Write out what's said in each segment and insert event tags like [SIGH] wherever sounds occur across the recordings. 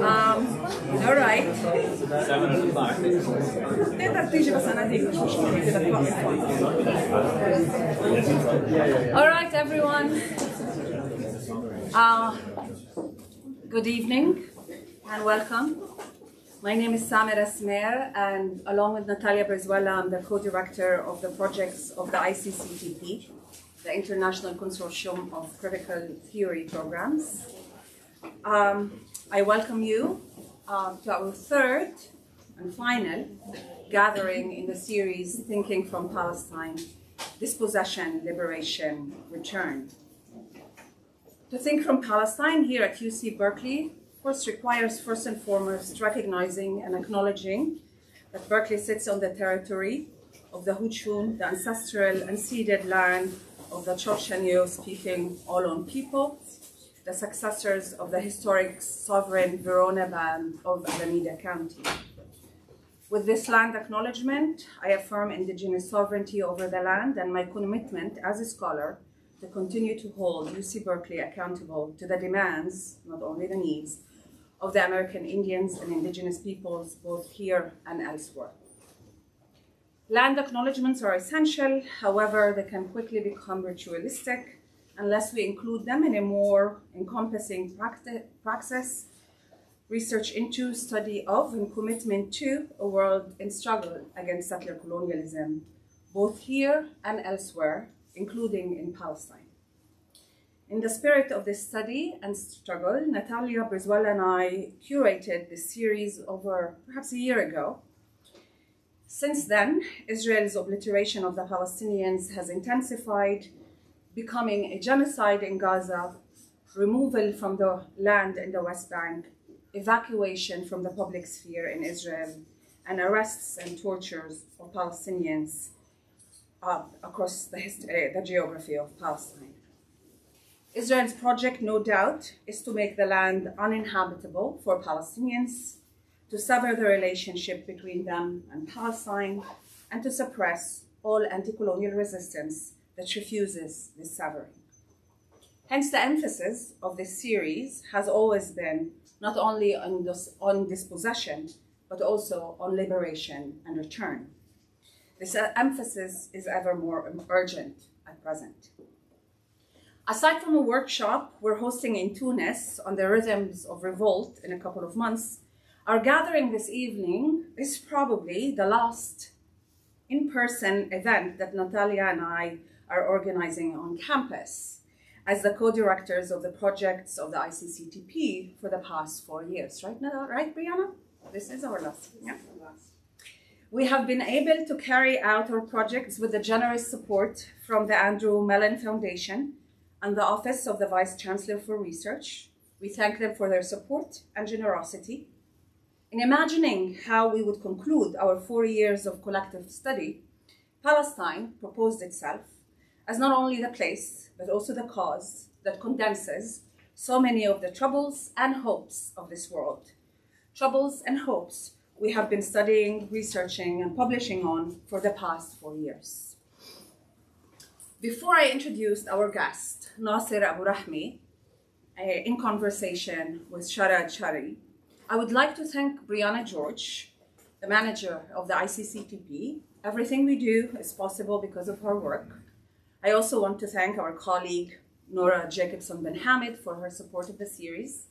Um, all right. all right, everyone. Uh, good evening and welcome. My name is Samera Esmeir, and along with Natalia Brizuela, I'm the co-director of the projects of the ICCTP, the International Consortium of Critical Theory Programs. Um, I welcome you uh, to our third and final gathering in the series Thinking from Palestine Dispossession, Liberation, Return. To think from Palestine here at UC Berkeley, of course, requires first and foremost recognizing and acknowledging that Berkeley sits on the territory of the Huichin, the ancestral unceded land of the Chochenyo speaking Ohlone people, the successors of the historic sovereign Verona band of Alameda County. With this land acknowledgement, I affirm indigenous sovereignty over the land and my commitment as a scholar to continue to hold UC Berkeley accountable to the demands, not only the needs, of the American Indians and indigenous peoples both here and elsewhere. Land acknowledgements are essential, however, they can quickly become ritualistic unless we include them in a more encompassing praxis, research into, study of, and commitment to a world in struggle against settler colonialism, both here and elsewhere, including in Palestine. In the spirit of this study and struggle, Natalia Brizuela and I curated this series over perhaps a year ago. Since then, Israel's obliteration of the Palestinians has intensified, becoming a genocide in Gaza, removal from the land in the West Bank, evacuation from the public sphere in Israel, and arrests and tortures of Palestinians uh, across the, uh, the geography of Palestine. Israel's project, no doubt, is to make the land uninhabitable for Palestinians, to sever the relationship between them and Palestine, and to suppress all anti colonial resistance that refuses this severing. Hence, the emphasis of this series has always been not only on, on dispossession, but also on liberation and return. This uh, emphasis is ever more urgent at present. Aside from a workshop we're hosting in Tunis on the rhythms of revolt in a couple of months, our gathering this evening is probably the last in person event that Natalia and I are organizing on campus as the co directors of the projects of the ICCTP for the past four years. Right, now, right, Brianna? This is our last. Yeah. We have been able to carry out our projects with the generous support from the Andrew Mellon Foundation and the Office of the Vice Chancellor for Research. We thank them for their support and generosity. In imagining how we would conclude our four years of collective study, Palestine proposed itself as not only the place, but also the cause that condenses so many of the troubles and hopes of this world. Troubles and hopes we have been studying, researching, and publishing on for the past four years. Before I introduced our guest, Nasser Abourahme, uh, in conversation with Sharad Chari, I would like to thank Brianna George, the manager of the ICCTP. Everything we do is possible because of her work. I also want to thank our colleague Nora Jacobson Ben Hamid for her support of the series.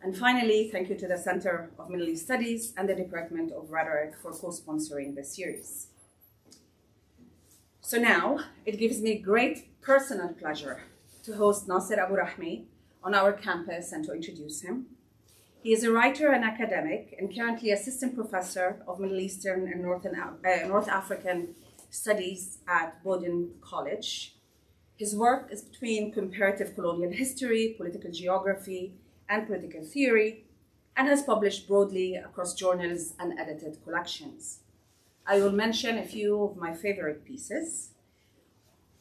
And finally, thank you to the Center of Middle East Studies and the Department of Rhetoric for co-sponsoring the series. So now, it gives me great personal pleasure to host Nasser Abourahme on our campus and to introduce him. He is a writer and academic and currently assistant professor of Middle Eastern and Northern, uh, North African Studies at Bowdoin College. His work is between comparative colonial history, political geography, and political theory, and has published broadly across journals and edited collections. I will mention a few of my favorite pieces.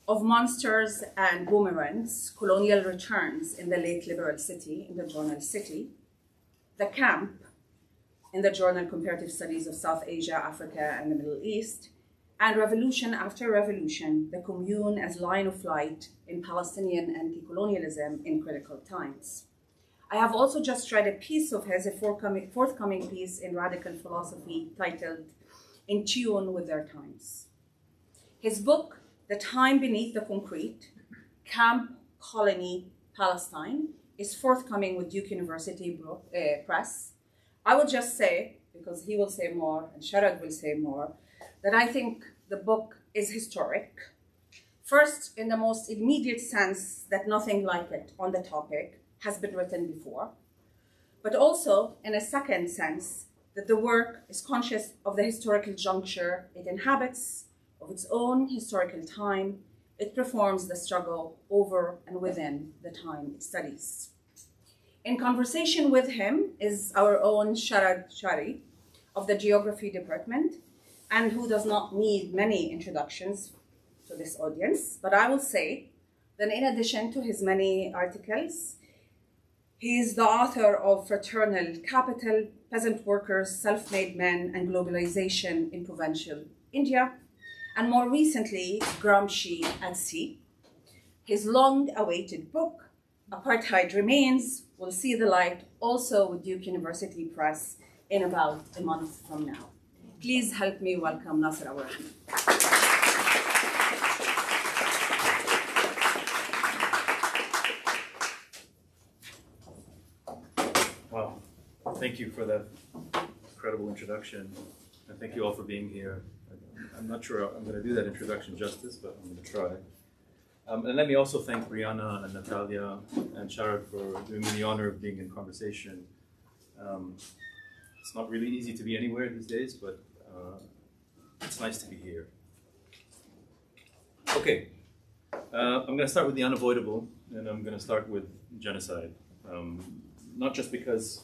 Of Monsters and Boomerangs, Colonial Returns in the Late Liberal City, in the journal City, The Camp, in the journal Comparative Studies of South Asia, Africa, and the Middle East, and Revolution After Revolution, the Commune as Line of flight in Palestinian Anti-Colonialism in Critical Times. I have also just read a piece of his, a forthcoming, forthcoming piece in Radical Philosophy titled In Tune with Their Times. His book, The Time Beneath the Concrete, Camp Colony Palestine, is forthcoming with Duke University uh, Press. I will just say, because he will say more and Sharad will say more, that I think the book is historic. First, in the most immediate sense that nothing like it on the topic has been written before, but also in a second sense that the work is conscious of the historical juncture it inhabits, of its own historical time, it performs the struggle over and within the time it studies. In conversation with him is our own Sharad Chari of the Geography Department, and who does not need many introductions to this audience, but I will say that in addition to his many articles, he is the author of Fraternal Capital, Peasant Workers, Self-Made Men, and Globalization in Provincial India, and more recently, Gramsci at Sea. His long-awaited book, Apartheid Remains, will see the light also with Duke University Press in about a month from now. Please help me welcome Nasser Awad. Wow, thank you for that incredible introduction, and thank you all for being here. I'm not sure I'm going to do that introduction justice, but I'm going to try. Um, and let me also thank Brianna and Natalia and Sharad for doing me the honor of being in conversation. Um, it's not really easy to be anywhere these days, but uh, it's nice to be here. Okay, uh, I'm going to start with the unavoidable, and I'm going to start with genocide. Um, not just because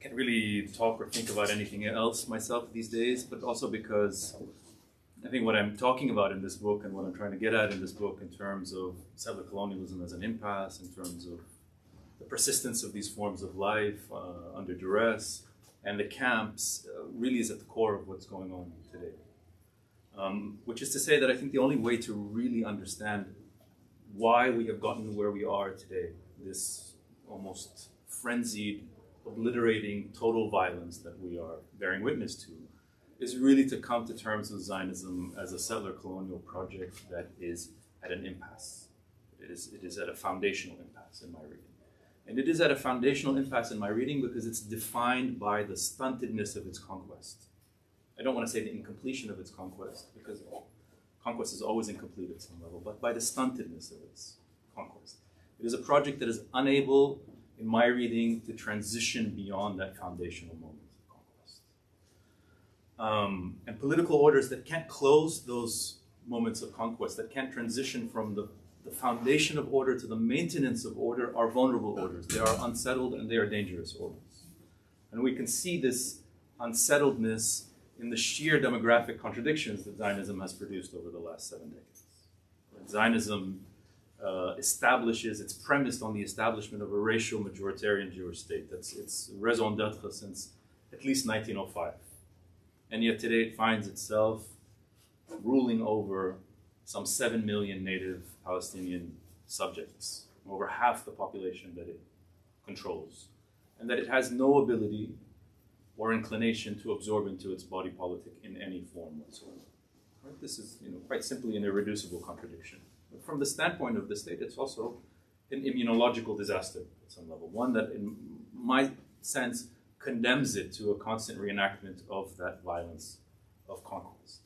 can't really talk or think about anything else myself these days, but also because I think what I'm talking about in this book and what I'm trying to get at in this book in terms of settler colonialism as an impasse, in terms of the persistence of these forms of life uh, under duress, and the camps uh, really is at the core of what's going on today. Um, which is to say that I think the only way to really understand why we have gotten where we are today, this almost frenzied, obliterating total violence that we are bearing witness to, is really to come to terms with Zionism as a settler colonial project that is at an impasse. It is, it is at a foundational impasse in my reading. And it is at a foundational impasse in my reading because it's defined by the stuntedness of its conquest. I don't want to say the incompletion of its conquest because conquest is always incomplete at some level, but by the stuntedness of its conquest. It is a project that is unable, in my reading, to transition beyond that foundational moment of conquest. Um, and political orders that can't close those moments of conquest, that can't transition from the the foundation of order to the maintenance of order are vulnerable orders. They are unsettled and they are dangerous orders. And we can see this unsettledness in the sheer demographic contradictions that Zionism has produced over the last seven decades. Zionism uh, establishes, it's premised on the establishment of a racial majoritarian Jewish state. That's its raison d'etre since at least 1905. And yet today it finds itself ruling over some 7 million native Palestinian subjects, over half the population that it controls, and that it has no ability or inclination to absorb into its body politic in any form whatsoever. Right? This is you know, quite simply an irreducible contradiction. From the standpoint of the state, it's also an immunological disaster at some level, one that, in my sense, condemns it to a constant reenactment of that violence of conquest.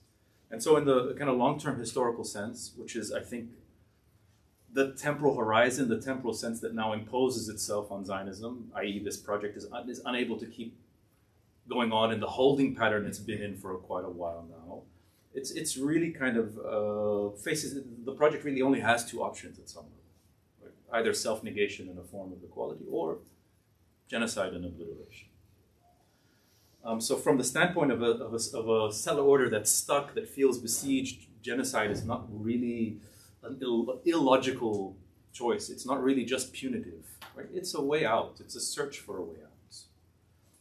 And so, in the kind of long term historical sense, which is, I think, the temporal horizon, the temporal sense that now imposes itself on Zionism, i.e., this project is, un- is unable to keep going on in the holding pattern it's been in for quite a while now. It's, it's really kind of uh, faces the project really only has two options at some level right? either self negation in a form of equality or genocide and obliteration. Um, so, from the standpoint of a, of, a, of a settler order that's stuck, that feels besieged, genocide is not really an Ill, illogical choice. It's not really just punitive. Right? It's a way out. It's a search for a way out.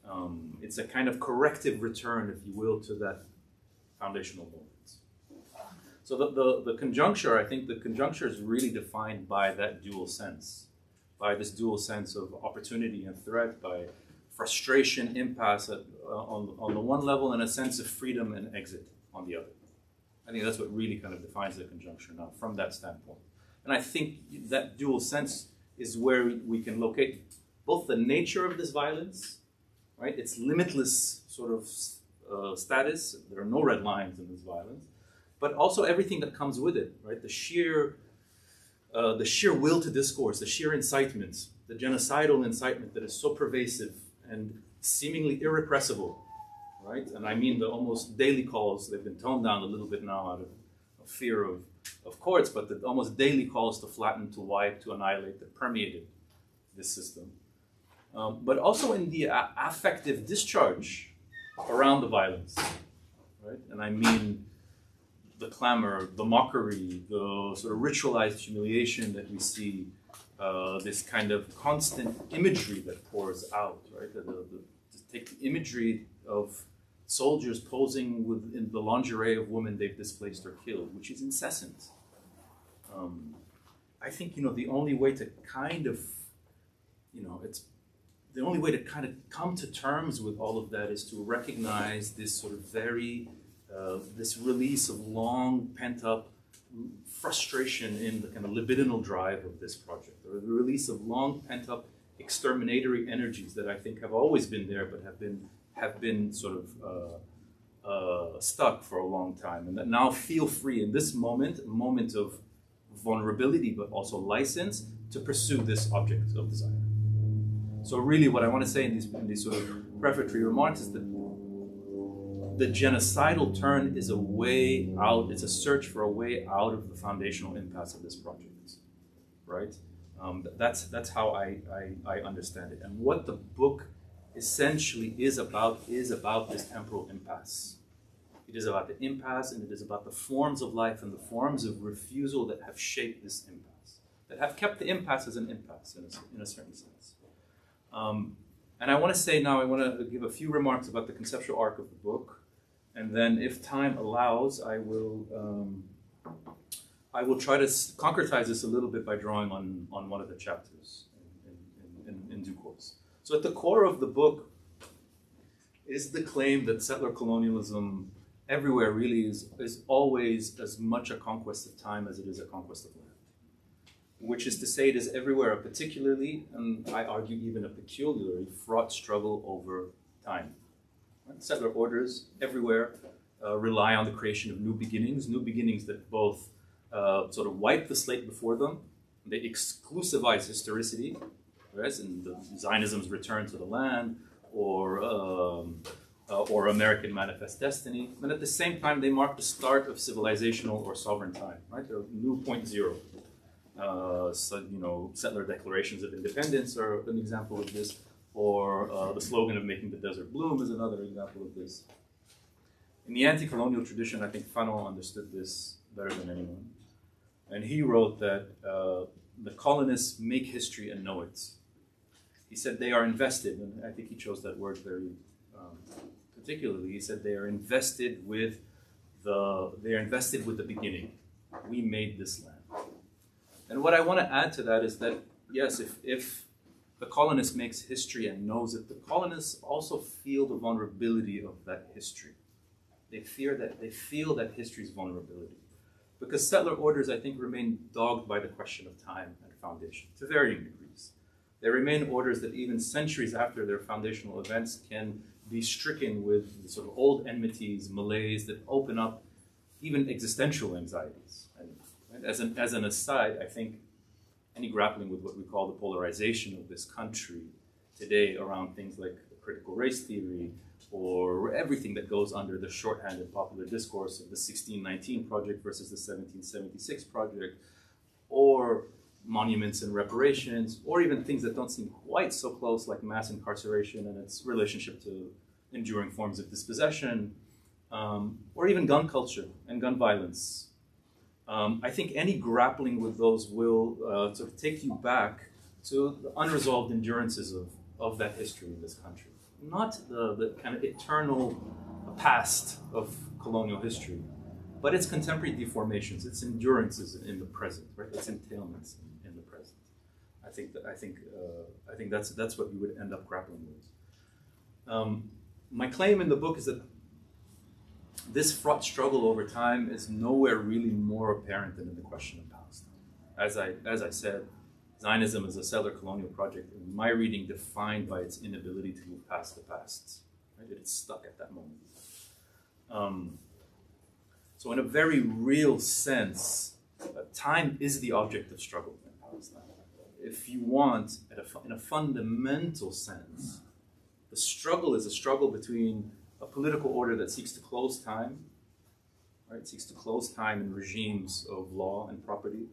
Um, it's a kind of corrective return, if you will, to that foundational moments. So the, the, the conjuncture, I think the conjuncture is really defined by that dual sense, by this dual sense of opportunity and threat, by frustration, impasse at, uh, on, on the one level, and a sense of freedom and exit on the other. I think that's what really kind of defines the conjuncture now from that standpoint. And I think that dual sense is where we can locate both the nature of this violence, right? Its limitless sort of uh, status. There are no red lines in this violence, but also everything that comes with it, right? The sheer, uh, the sheer will to discourse, the sheer incitement, the genocidal incitement that is so pervasive and seemingly irrepressible, right? And I mean the almost daily calls. They've been toned down a little bit now out of, of fear of, of courts, but the almost daily calls to flatten, to wipe, to annihilate that permeated this system. Um, but also in the affective discharge around the violence, right? And I mean the clamor, the mockery, the sort of ritualized humiliation that we see, uh, this kind of constant imagery that pours out, right? The, the, the, take the imagery of soldiers posing within the lingerie of women they've displaced or killed, which is incessant. Um, I think you know the only way to kind of, you know, it's the only way to kind of come to terms with all of that is to recognize this sort of very, uh, this release of long pent up frustration in the kind of libidinal drive of this project, or the release of long pent up exterminatory energies that I think have always been there, but have been have been sort of uh, uh, stuck for a long time, and that now feel free in this moment, moment of vulnerability, but also license to pursue this object of desire. So really what I want to say in these, in these sort of prefatory remarks is that the genocidal turn is a way out, it's a search for a way out of the foundational impasse of this project, right? Um, that's, that's how I, I, I understand it. And what the book essentially is about is about this temporal impasse. It is about the impasse and it is about the forms of life and the forms of refusal that have shaped this impasse, that have kept the impasse as an impasse in a, in a certain sense. Um, and I want to say now, I want to give a few remarks about the conceptual arc of the book, and then, if time allows, I will um, I will try to concretize this a little bit by drawing on, on one of the chapters in, in, in, in due course. So, at the core of the book is the claim that settler colonialism everywhere really is, is always as much a conquest of time as it is a conquest of land which is to say it is everywhere a particularly, and I argue even a peculiarly, fraught struggle over time. Settler orders everywhere uh, rely on the creation of new beginnings, new beginnings that both uh, sort of wipe the slate before them, they exclusivize historicity, and the Zionism's return to the land, or um, uh, or American Manifest Destiny, but at the same time they mark the start of civilizational or sovereign time, right? A new point zero uh, you know, settler declarations of independence are an example of this, or uh, the slogan of making the desert bloom is another example of this. In the anti-colonial tradition, I think Fanon understood this better than anyone. And he wrote that uh, the colonists make history and know it. He said they are invested, and I think he chose that word very um, particularly. He said they are invested with the they are invested with the beginning. We made this land. And what I want to add to that is that, yes, if, if the colonist makes history and knows it, the colonists also feel the vulnerability of that history. They fear that they feel that history's vulnerability. Because settler orders, I think, remain dogged by the question of time and foundation to varying degrees. They remain orders that even centuries after their foundational events can be stricken with sort of old enmities, malaise that open up even existential anxieties. As an, as an aside, I think any grappling with what we call the polarization of this country today around things like critical race theory or everything that goes under the shorthanded popular discourse of the 1619 project versus the 1776 project, or monuments and reparations, or even things that don't seem quite so close, like mass incarceration and its relationship to enduring forms of dispossession, um, or even gun culture and gun violence um, I think any grappling with those will uh, sort of take you back to the unresolved endurances of, of that history in this country, not the, the kind of eternal past of colonial history, but its contemporary deformations, its endurances in the present, right? Its entailments in, the present. I think that I think uh, I think that's that's what you would end up grappling with. Um, my claim in the book is that this fraught struggle over time is nowhere really more apparent than in the question of Palestine. As I as I said, Zionism is a settler colonial project, in my reading, defined by its inability to move past the past. Right? It's stuck at that moment. Um, so, in a very real sense, uh, time is the object of struggle in Palestine. If you want, a, in a fundamental sense, the struggle is a struggle between a political order that seeks to close time, right, seeks to close time in regimes of law and property,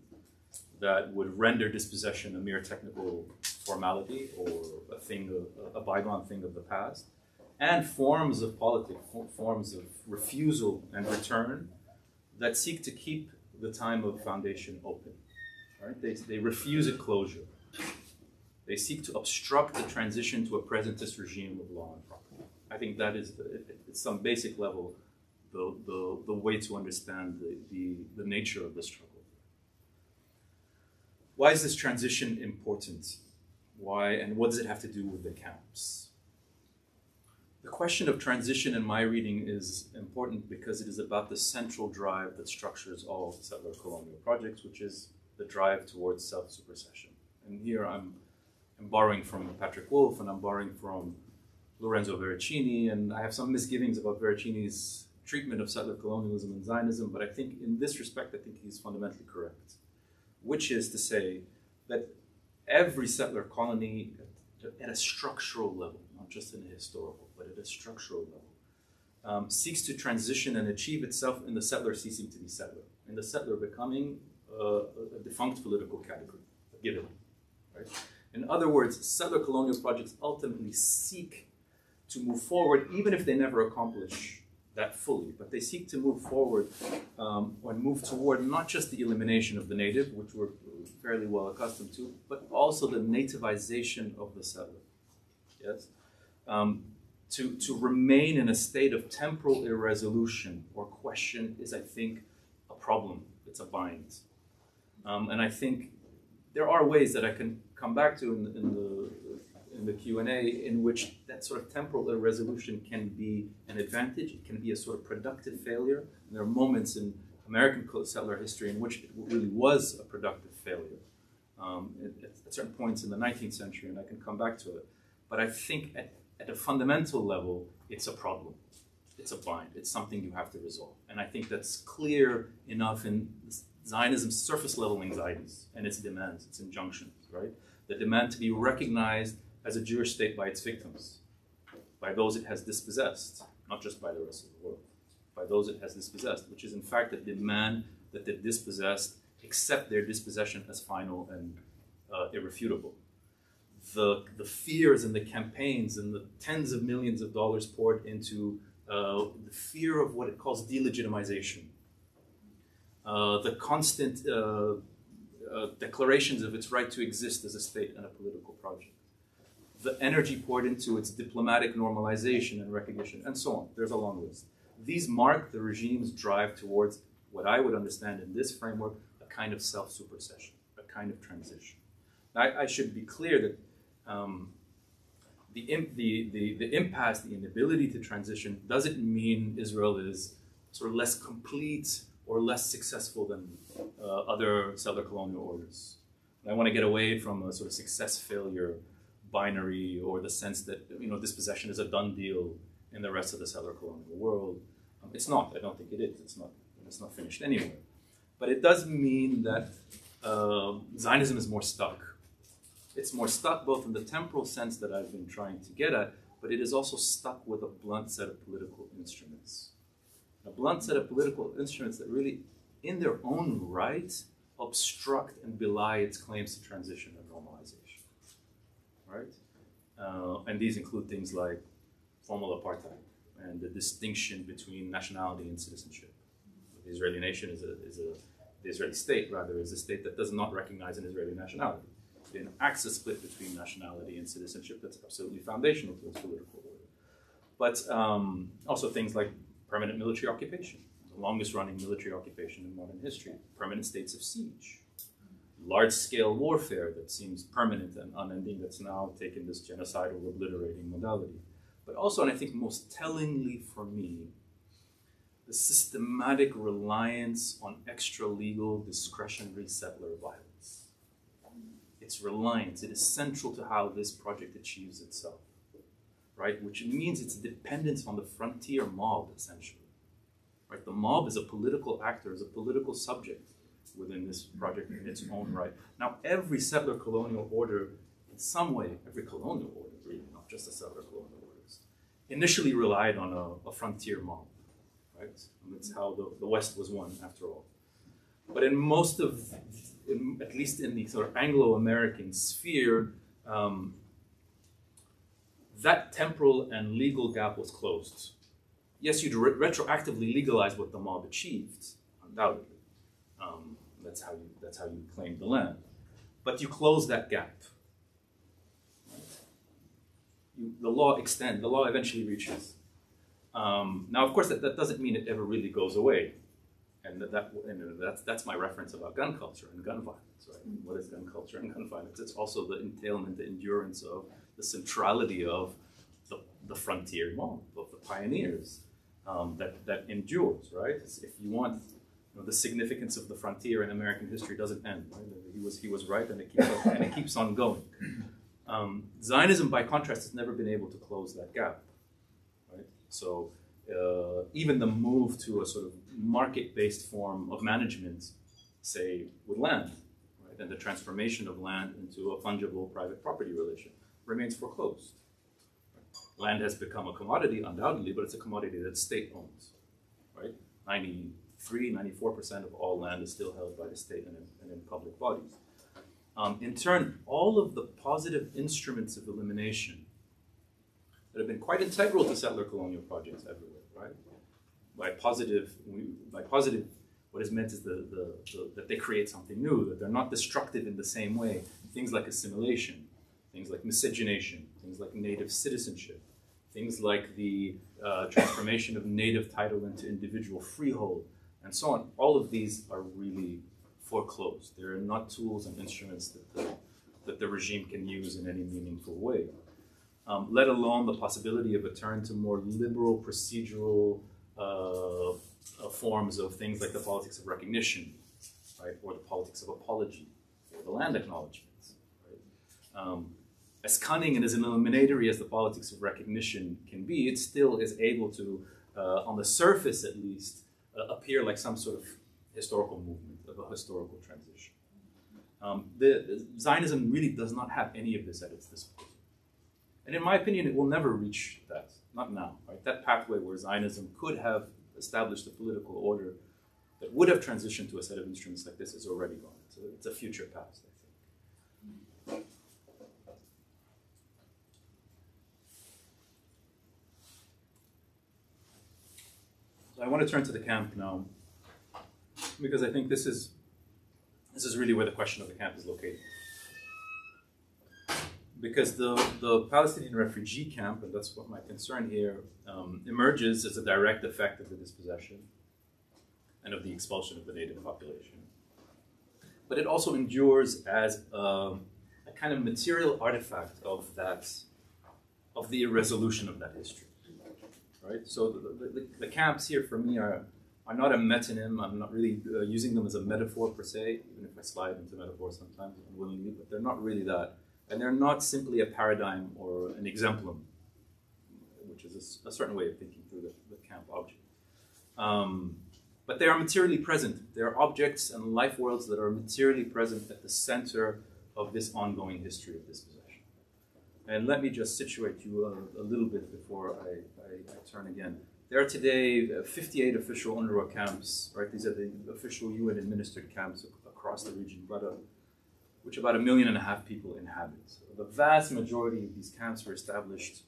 that would render dispossession a mere technical formality or a thing, of, a bygone thing of the past, and forms of politics, forms of refusal and return that seek to keep the time of foundation open. Right? They, they refuse a closure. They seek to obstruct the transition to a presentist regime of law and property. I think that is, at some basic level, the, the, the way to understand the, the, the nature of the struggle. Why is this transition important? Why, and what does it have to do with the camps? The question of transition in my reading is important because it is about the central drive that structures all settler colonial projects, which is the drive towards self supersession. And here I'm, I'm borrowing from Patrick Wolfe and I'm borrowing from Lorenzo Veracini, and I have some misgivings about Veracini's treatment of settler colonialism and Zionism, but I think in this respect, I think he's fundamentally correct which is to say that every settler colony at a structural level, not just in a historical, but at a structural level, um, seeks to transition and achieve itself in the settler ceasing to be settler, in the settler becoming uh, a defunct political category, a given. Right? In other words, settler colonial projects ultimately seek to move forward, even if they never accomplish that fully, but they seek to move forward um, and move toward not just the elimination of the native, which we're fairly well accustomed to, but also the nativization of the settler. Yes? Um, to, to remain in a state of temporal irresolution or question is, I think, a problem. It's a bind. Um, and I think there are ways that I can come back to in, in the in the Q&A in which that sort of temporal irresolution can be an advantage, it can be a sort of productive failure. And there are moments in American settler history in which it really was a productive failure um, at, at, certain points in the 19th century, and I can come back to it. But I think at, at a fundamental level, it's a problem. It's a bind. It's something you have to resolve. And I think that's clear enough in Zionism's surface level anxieties and its demands, its injunctions, right? The demand to be recognized as a Jewish state by its victims, by those it has dispossessed, not just by the rest of the world, by those it has dispossessed, which is in fact a demand that the dispossessed accept their dispossession as final and uh, irrefutable. The, the fears and the campaigns and the tens of millions of dollars poured into uh, the fear of what it calls delegitimization, uh, the constant uh, uh, declarations of its right to exist as a state and a political project the energy poured into its diplomatic normalization and recognition, and so on. There's a long list. These mark the regime's drive towards what I would understand in this framework a kind of self supersession, a kind of transition. I, I should be clear that um, the, the, the, the impasse, the inability to transition, doesn't mean Israel is sort of less complete or less successful than uh, other settler colonial orders. I want to get away from a sort of success failure binary or the sense that you know dispossession is a done deal in the rest of the settler colonial world. Um, it's not. I don't think it is. It's not. It's not finished anywhere. But it does mean that uh, Zionism is more stuck. It's more stuck both in the temporal sense that I've been trying to get at, but it is also stuck with a blunt set of political instruments. A blunt set of political instruments that really, in their own right, obstruct and belie its claims to transition right? Uh, and these include things like formal apartheid and the distinction between nationality and citizenship. The Israeli nation is a, is a the Israeli state rather is a state that does not recognize an Israeli nationality. An enacts a split between nationality and citizenship that's absolutely foundational to its political order. But um, also things like permanent military occupation, the longest running military occupation in modern history, permanent states of siege, large scale warfare that seems permanent and unending that's now taken this genocidal obliterating modality. But also, and I think most tellingly for me, the systematic reliance on extra legal discretionary settler violence. Its reliance, it is central to how this project achieves itself, right? Which means its dependence on the frontier mob, essentially. Right? The mob is a political actor, is a political subject within this project in its own right. Now, every settler colonial order, in some way, every colonial order, really, not just the settler colonial orders, initially relied on a, a frontier mob right? And that's how the, the West was won, after all. But in most of, in, at least in the sort of Anglo-American sphere, um, that temporal and legal gap was closed. Yes, you'd re retroactively legalize what the mob achieved, undoubtedly. Um, that's how you that's how you claim the land. But you close that gap. Right? You, the law extends. The law eventually reaches um, now, of course, that, that doesn't mean it ever really goes away. And, that, that, and that's, that's my reference about gun culture and gun violence, right? What is gun culture and gun violence? It's also the entailment, the endurance of the centrality of the, the frontier mob, of the pioneers um, that, that endures, right? if you want, you know, the significance of the frontier in American history doesn't end, right? He was, he was right and it keeps on, and it keeps on going. Um, Zionism, by contrast, has never been able to close that gap. Right? So uh, even the move to a sort of market-based form of management, say with land, right, and the transformation of land into a fungible private property relation remains foreclosed. Land has become a commodity, undoubtedly, but it's a commodity that state owns, right? 93, 94% of all land is still held by the state and in, and in public bodies. Um, in turn, all of the positive instruments of elimination that have been quite integral to settler colonial projects everywhere, right? By positive, by positive, what is meant is the, the, the, that they create something new, that they're not destructive in the same way. Things like assimilation, things like miscegenation, things like native citizenship, things like the uh, transformation of native title into individual freehold, and so on. All of these are really foreclosed. They're not tools and instruments that the, that the regime can use in any meaningful way um, let alone the possibility of a turn to more liberal procedural uh, uh, forms of things like the politics of recognition, right, or the politics of apology, or the land acknowledgments. Right? Um, as cunning and as eliminatory as the politics of recognition can be, it still is able to, uh, on the surface at least, appear like some sort of historical movement, of a historical transition. Um, the, Zionism really does not have any of this at its disposal. And in my opinion, it will never reach that, not now. Right? That pathway where Zionism could have established a political order that would have transitioned to a set of instruments like this is already gone. So it's a future past, I think. So I want to turn to the camp now, because I think this is this is really where the question of the camp is located because the, the Palestinian refugee camp, and that's what my concern here, um, emerges as a direct effect of the dispossession and of the expulsion of the native population. But it also endures as a, a kind of material artifact of that, of the irresolution of that history. Right? So the, the, the camps here for me are, are not a metonym. I'm not really uh, using them as a metaphor per se, even if I slide into metaphor sometimes unwillingly, but they're not really that and they're not simply a paradigm or an exemplum, which is a, a certain way of thinking through the, the camp object. Um, but they are materially present. They are objects and life worlds that are materially present at the center of this ongoing history of dispossession. And let me just situate you a, a little bit before I, I, I, turn again. There are today uh, 58 official UNRWA camps, right? These are the official UN administered camps across the region. Uh, which about a million and a half people inhabit. So the vast majority of these camps were established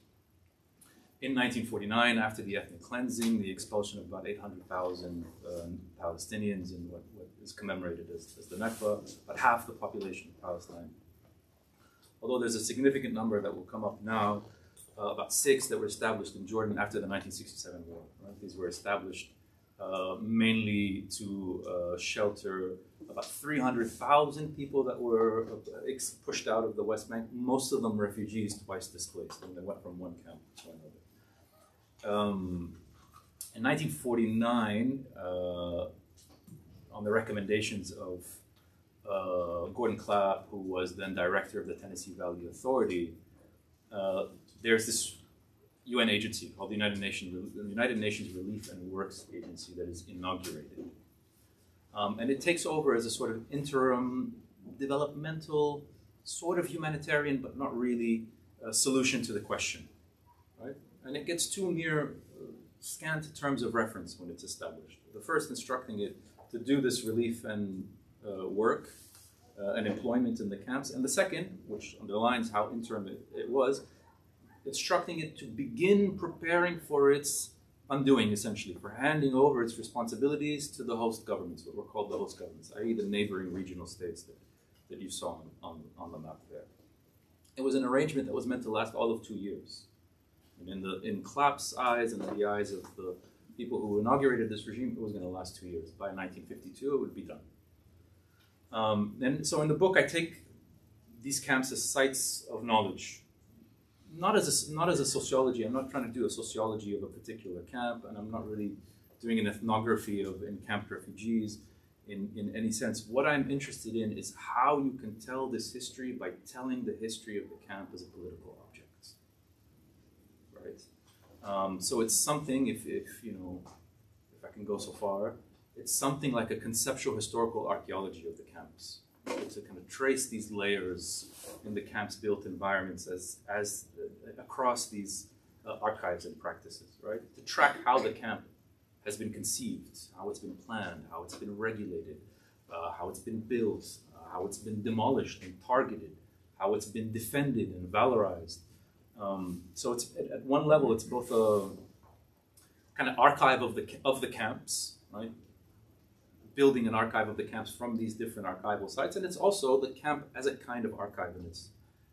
in 1949 after the ethnic cleansing, the expulsion of about 800,000 um, Palestinians in what, what is commemorated as, as the Nakba, about half the population of Palestine. Although there's a significant number that will come up now uh, about six that were established in Jordan after the 1967 war. Right? These were established uh, mainly to uh, shelter about 300,000 people that were uh, pushed out of the West Bank, most of them refugees, twice displaced, and they went from one camp to another. Um, in 1949, uh, on the recommendations of uh, Gordon Clapp, who was then director of the Tennessee Valley Authority, uh, there's this UN agency called the United Nations, the United Nations Relief and Works Agency that is inaugurated. Um, and it takes over as a sort of interim developmental, sort of humanitarian, but not really a solution to the question. Right? And it gets two mere uh, scant terms of reference when it's established. The first instructing it to do this relief and work uh, and employment in the camps, and the second, which underlines how interim it, it was, instructing it to begin preparing for its undoing, essentially, for handing over its responsibilities to the host governments, what were called the host governments, i.e., the neighboring regional states that, that you saw on, on, on the map there. It was an arrangement that was meant to last all of two years. And in, the, in Clapp's eyes and in the eyes of the people who inaugurated this regime, it was going to last two years. By 1952, it would be done. Um, and so in the book, I take these camps as sites of knowledge not as a, not as a sociology. I'm not trying to do a sociology of a particular camp, and I'm not really doing an ethnography of encamped refugees in, in any sense. What I'm interested in is how you can tell this history by telling the history of the camp as a political object. Right? Um, so it's something, if, if, you know, if I can go so far, it's something like a conceptual historical archaeology of the camps to kind of trace these layers in the camp's built environments as, as uh, across these uh, archives and practices, right? To track how the camp has been conceived, how it's been planned, how it's been regulated, uh, how it's been built, uh, how it's been demolished and targeted, how it's been defended and valorized. Um, so it's at, at one level, it's both a kind of archive of the of the camps, right? Building an archive of the camps from these different archival sites, and it's also the camp as a kind of archive in its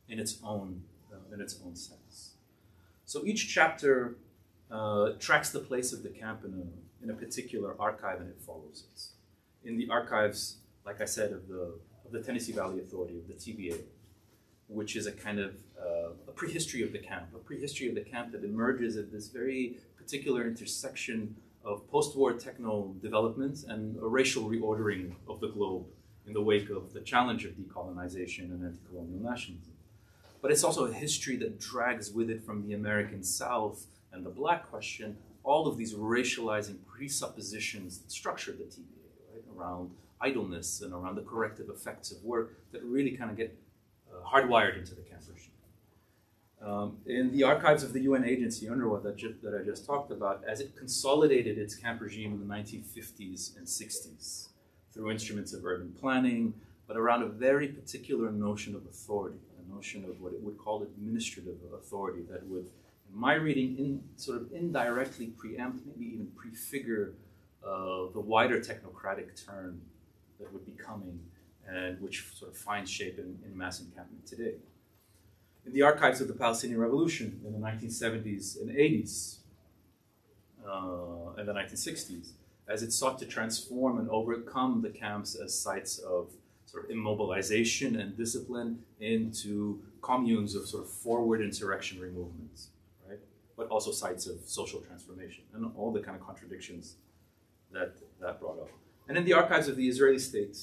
in its own uh, in its own sense. So each chapter uh, tracks the place of the camp in a in a particular archive, and it follows it. In the archives, like I said, of the of the Tennessee Valley Authority of the TVA, which is a kind of uh, a prehistory of the camp, a prehistory of the camp that emerges at this very particular intersection of post-war techno developments and a racial reordering of the globe in the wake of the challenge of decolonization and anti-colonial nationalism. But it's also a history that drags with it from the American South and the black question all of these racializing presuppositions that structure the TVA, right? Around idleness and around the corrective effects of work that really kind of get uh, hardwired into the camp regime. Um, in the archives of the UN agency, UNRWA, that, ju- that I just talked about, as it consolidated its camp regime in the 1950s and 60s through instruments of urban planning, but around a very particular notion of authority, a notion of what it would call administrative authority that would, in my reading, in, sort of indirectly preempt, maybe even prefigure uh, the wider technocratic turn that would be coming and which sort of finds shape in, in mass encampment today in the archives of the Palestinian Revolution in the 1970s and 80s uh, and the 1960s, as it sought to transform and overcome the camps as sites of sort of immobilization and discipline into communes of sort of forward insurrectionary movements, right? But also sites of social transformation and all the kind of contradictions that that brought up. And in the archives of the Israeli state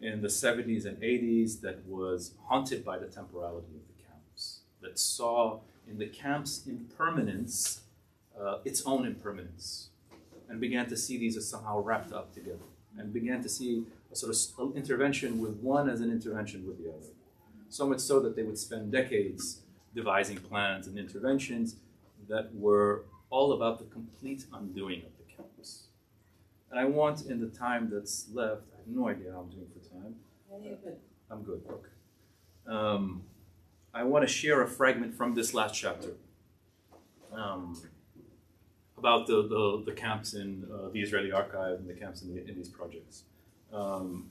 in the 70s and 80s that was haunted by the temporality that saw in the camp's impermanence uh, its own impermanence and began to see these as somehow wrapped up together and began to see a sort of intervention with one as an intervention with the other. So much so that they would spend decades devising plans and interventions that were all about the complete undoing of the camps. And I want, in the time that's left, I have no idea how I'm doing for time. I'm good, okay. Um, I want to share a fragment from this last chapter um, about the, the, the, camps in uh, the Israeli archive and the camps in, the, in these projects. Um,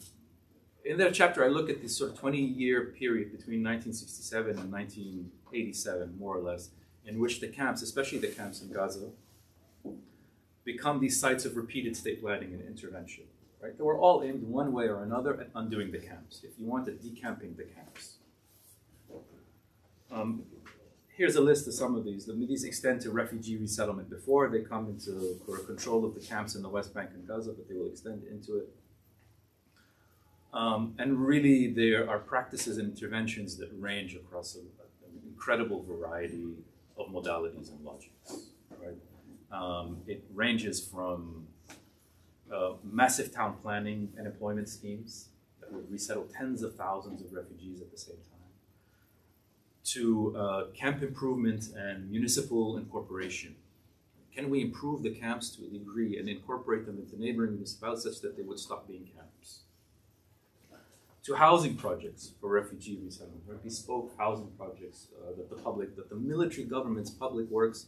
in that chapter, I look at this sort of 20 year period between 1967 and 1987, more or less, in which the camps, especially the camps in Gaza, become these sites of repeated state planning and intervention. Right? They were all aimed one way or another at undoing the camps. If you wanted, decamping the camps. Um, here's a list of some of these. These extend to refugee resettlement before they come into for control of the camps in the West Bank and Gaza, but they will extend into it. Um, and really, there are practices and interventions that range across a, an incredible variety of modalities and logics. Right? Um, it ranges from uh, massive town planning and employment schemes that would resettle tens of thousands of refugees at the same time, to uh, camp improvement and municipal incorporation. Can we improve the camps to a degree and incorporate them into neighboring municipalities such that they would stop being camps? To housing projects for refugee resettlement, or bespoke housing projects uh, that the public, that the military government's public works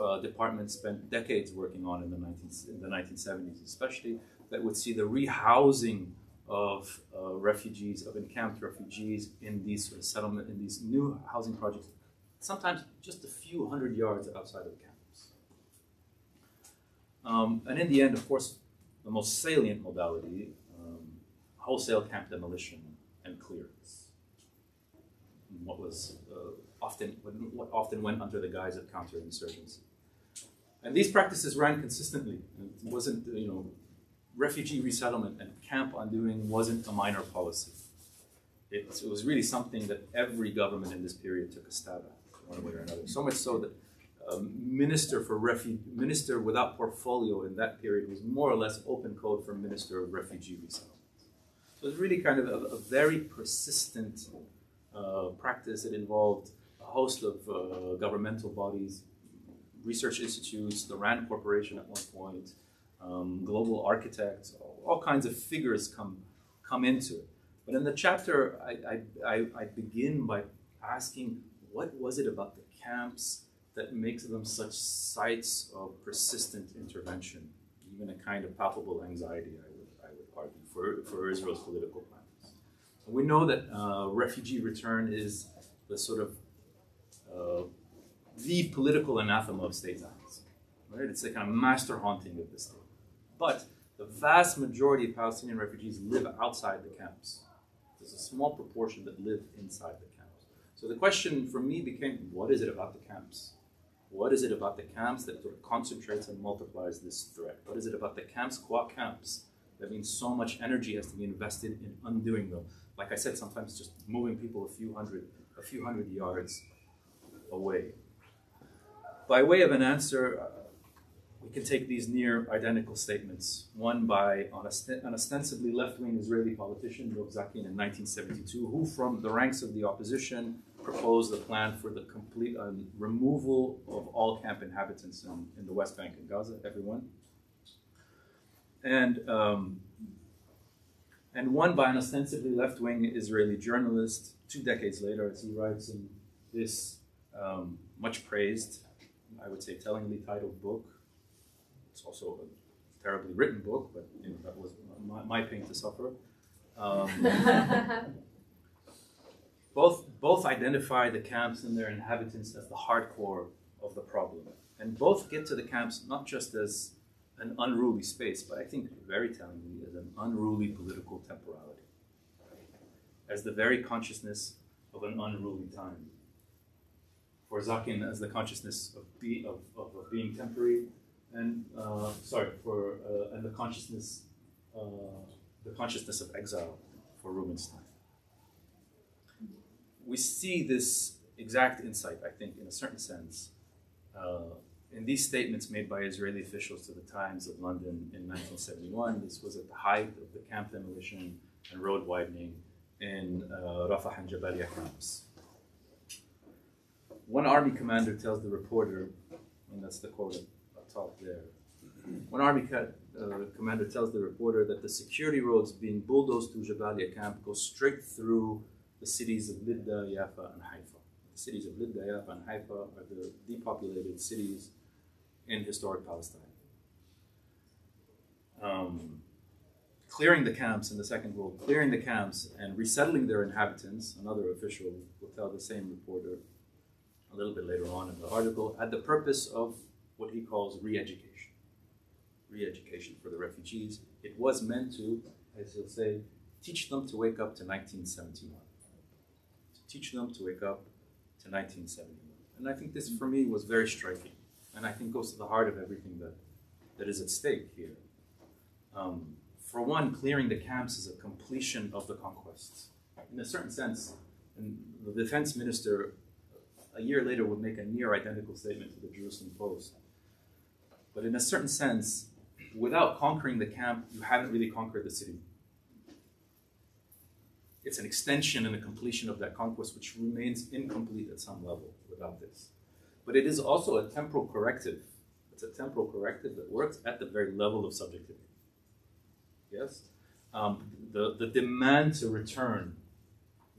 uh, department spent decades working on in the, 19, in the 1970s, especially that would see the rehousing of uh, refugees, of encamped refugees in these sort of settlement, in these new housing projects, sometimes just a few hundred yards outside of the campus. Um, and in the end, of course, the most salient modality, um, wholesale camp demolition and clearance. What was uh, often what often went under the guise of counterinsurgency. And these practices ran consistently. It wasn't, you know, refugee resettlement and camp undoing wasn't a minor policy. It, it was really something that every government in this period took a stab at, one way or another. So much so that a minister for refuge, minister without portfolio in that period was more or less open code for minister of refugee resettlement. So it was really kind of a, a very persistent uh, practice. It involved a host of uh, governmental bodies, research institutes, the RAND Corporation at one point, um, global architects, all, kinds of figures come, come into it. But in the chapter, I, I, I begin by asking what was it about the camps that makes them such sites of persistent intervention, even a kind of palpable anxiety, I would, I would argue, for, for Israel's political plans. We know that uh, refugee return is the sort of uh, the political anathema of state Zionism. Right? It's the kind of master haunting of the state. But the vast majority of Palestinian refugees live outside the camps. There's a small proportion that live inside the camps. So the question for me became, what is it about the camps? What is it about the camps that sort of concentrates and multiplies this threat? What is it about the camps, qua camps, that means so much energy has to be invested in undoing them? Like I said, sometimes just moving people a few hundred, a few hundred yards away. By way of an answer, we can take these near identical statements. One by an ostensibly left wing Israeli politician, Dov Zakin, in 1972, who, from the ranks of the opposition, proposed a plan for the complete uh, removal of all camp inhabitants in, in, the West Bank and Gaza, everyone. And, um, and one by an ostensibly left wing Israeli journalist, two decades later, as he writes in this um, much praised I would say, tellingly titled book. It's also a terribly written book, but you know, that was my, my pain to suffer. Um, [LAUGHS] both, both identify the camps and their inhabitants as the hardcore of the problem. And both get to the camps not just as an unruly space, but I think very tellingly as an unruly political temporality, as the very consciousness of an unruly time for Zakin as the consciousness of, be, of, of, of being temporary, and uh, sorry for uh, and the consciousness uh, the consciousness of exile for Rubinstein. We see this exact insight, I think, in a certain sense, uh, in these statements made by Israeli officials to the Times of London in 1971. This was at the height of the camp demolition and road widening in uh, Rafah and Jabalia camps one army commander tells the reporter, and that's the quote top there. One army ca- uh, commander tells the reporter that the security roads being bulldozed through Jabalia camp go straight through the cities of Lidda, Yafa, and Haifa. The cities of Lidda, Yafa, and Haifa are the depopulated cities in historic Palestine. Um, clearing the camps in the Second World, clearing the camps and resettling their inhabitants, another official will tell the same reporter, a little bit later on in the article, had the purpose of what he calls re-education. Re-education for the refugees. It was meant to, as he'll say, teach them to wake up to 1971. To teach them to wake up to 1971. And I think this, for me, was very striking. And I think goes to the heart of everything that, that is at stake here. Um, for one, clearing the camps is a completion of the conquests. In a certain sense, and the defense minister a year later would make a near identical statement to the Jerusalem Post. But in a certain sense, without conquering the camp, you haven't really conquered the city. It's an extension and a completion of that conquest, which remains incomplete at some level without this. But it is also a temporal corrective. It's a temporal corrective that works at the very level of subjectivity. Yes? Um, the, the demand to return,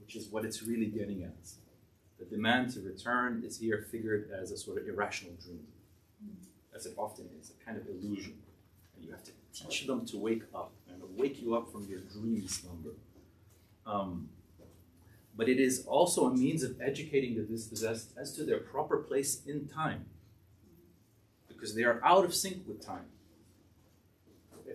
which is what it's really getting at. The demand to return is here figured as a sort of irrational dream, as it often is, a kind of illusion. And you have to teach them to wake up and wake you up from your dream slumber. Um, but it is also a means of educating the dispossessed as to their proper place in time, because they are out of sync with time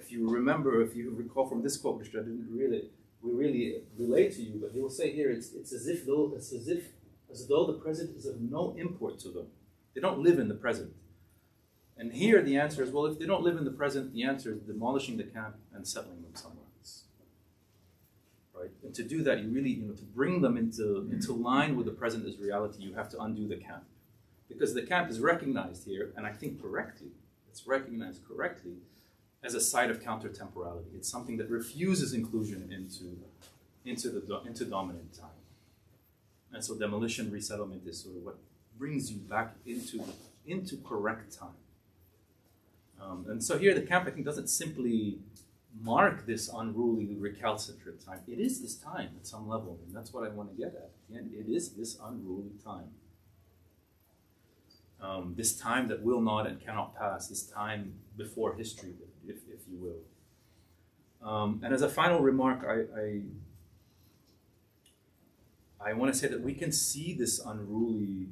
if you remember, if you recall from this quote, which I didn't really, we really relate to you, but he will say here, it's, it's as if though, it's as if, as though the present is of no import to them. They don't live in the present. And here the answer is, well, if they don't live in the present, the answer is demolishing the camp and settling them somewhere else. Right? And to do that, you really, you know, to bring them into, into line with the present as reality, you have to undo the camp. Because the camp is recognized here, and I think correctly, it's recognized correctly as a site of countertemporality. It's something that refuses inclusion into, into, the, into dominant time. And so demolition resettlement is sort of what brings you back into, into correct time. Um, and so here the camp, I think, doesn't simply mark this unruly, recalcitrant time. It is this time at some level, and that's what I want to get at. Again, it is this unruly time. Um, this time that will not and cannot pass, this time before history if, if you will. Um, and as a final remark, I, I, I want to say that we can see this unruly,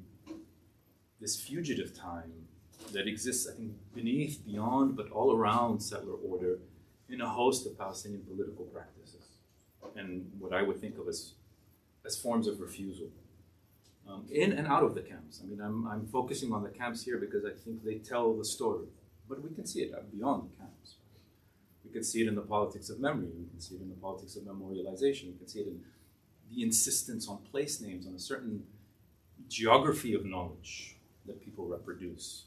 this fugitive time that exists, I think, beneath, beyond, but all around settler order in a host of Palestinian political practices and what I would think of as, as forms of refusal. Um, in and out of the camps. I mean, I'm, I'm focusing on the camps here because I think they tell the story but we can see it beyond the camps. We can see it in the politics of memory. We can see it in the politics of memorialization. We can see it in the insistence on place names, on a certain geography of knowledge that people reproduce.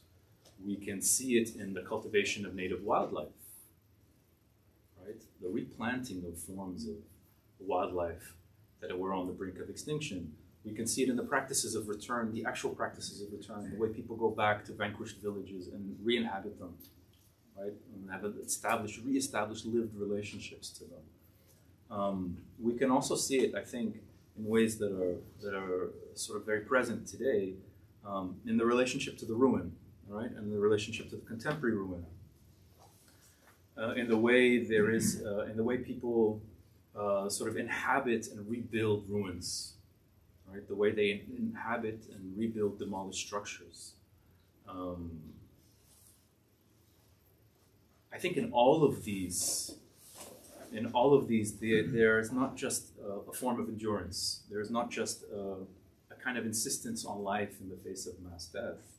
We can see it in the cultivation of native wildlife, right? The replanting of forms of wildlife that were on the brink of extinction. We can see it in the practices of return, the actual practices of return, the way people go back to vanquished villages and re-inhabit them, right? And have established, re-established lived relationships to them. Um, we can also see it, I think, in ways that are that are sort of very present today um, in the relationship to the ruin, right, and the relationship to the contemporary ruin. Uh, in the way there is, uh, in the way people uh, sort of inhabit and rebuild ruins, right? The way they inhabit and rebuild demolished structures. Um, I think in all of these, in all of these, there is not just a, a, form of endurance. There is not just a, a kind of insistence on life in the face of mass death.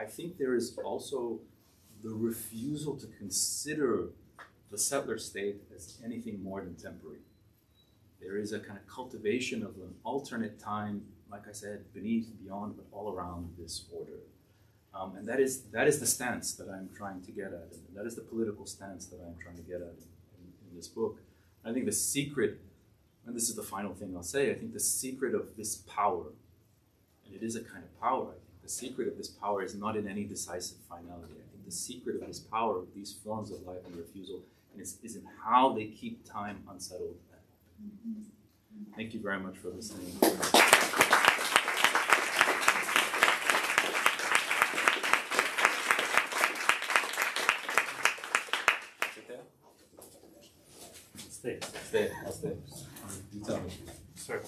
I think there is also the refusal to consider the settler state as anything more than temporary. There is a kind of cultivation of an alternate time, like I said, beneath, beyond, but all around this order. Um, and that is, that is the stance that I'm trying to get at. And that is the political stance that I'm trying to get at in, in, this book. I think the secret, and this is the final thing I'll say, I think the secret of this power, and it is a kind of power, I think secret of this power is not in any decisive finality. I think the secret of this power, of these forms of life and refusal, is, is in how they keep time unsettled Thank you very much for listening. Stay. Stay. Stay. You tell me. Sir.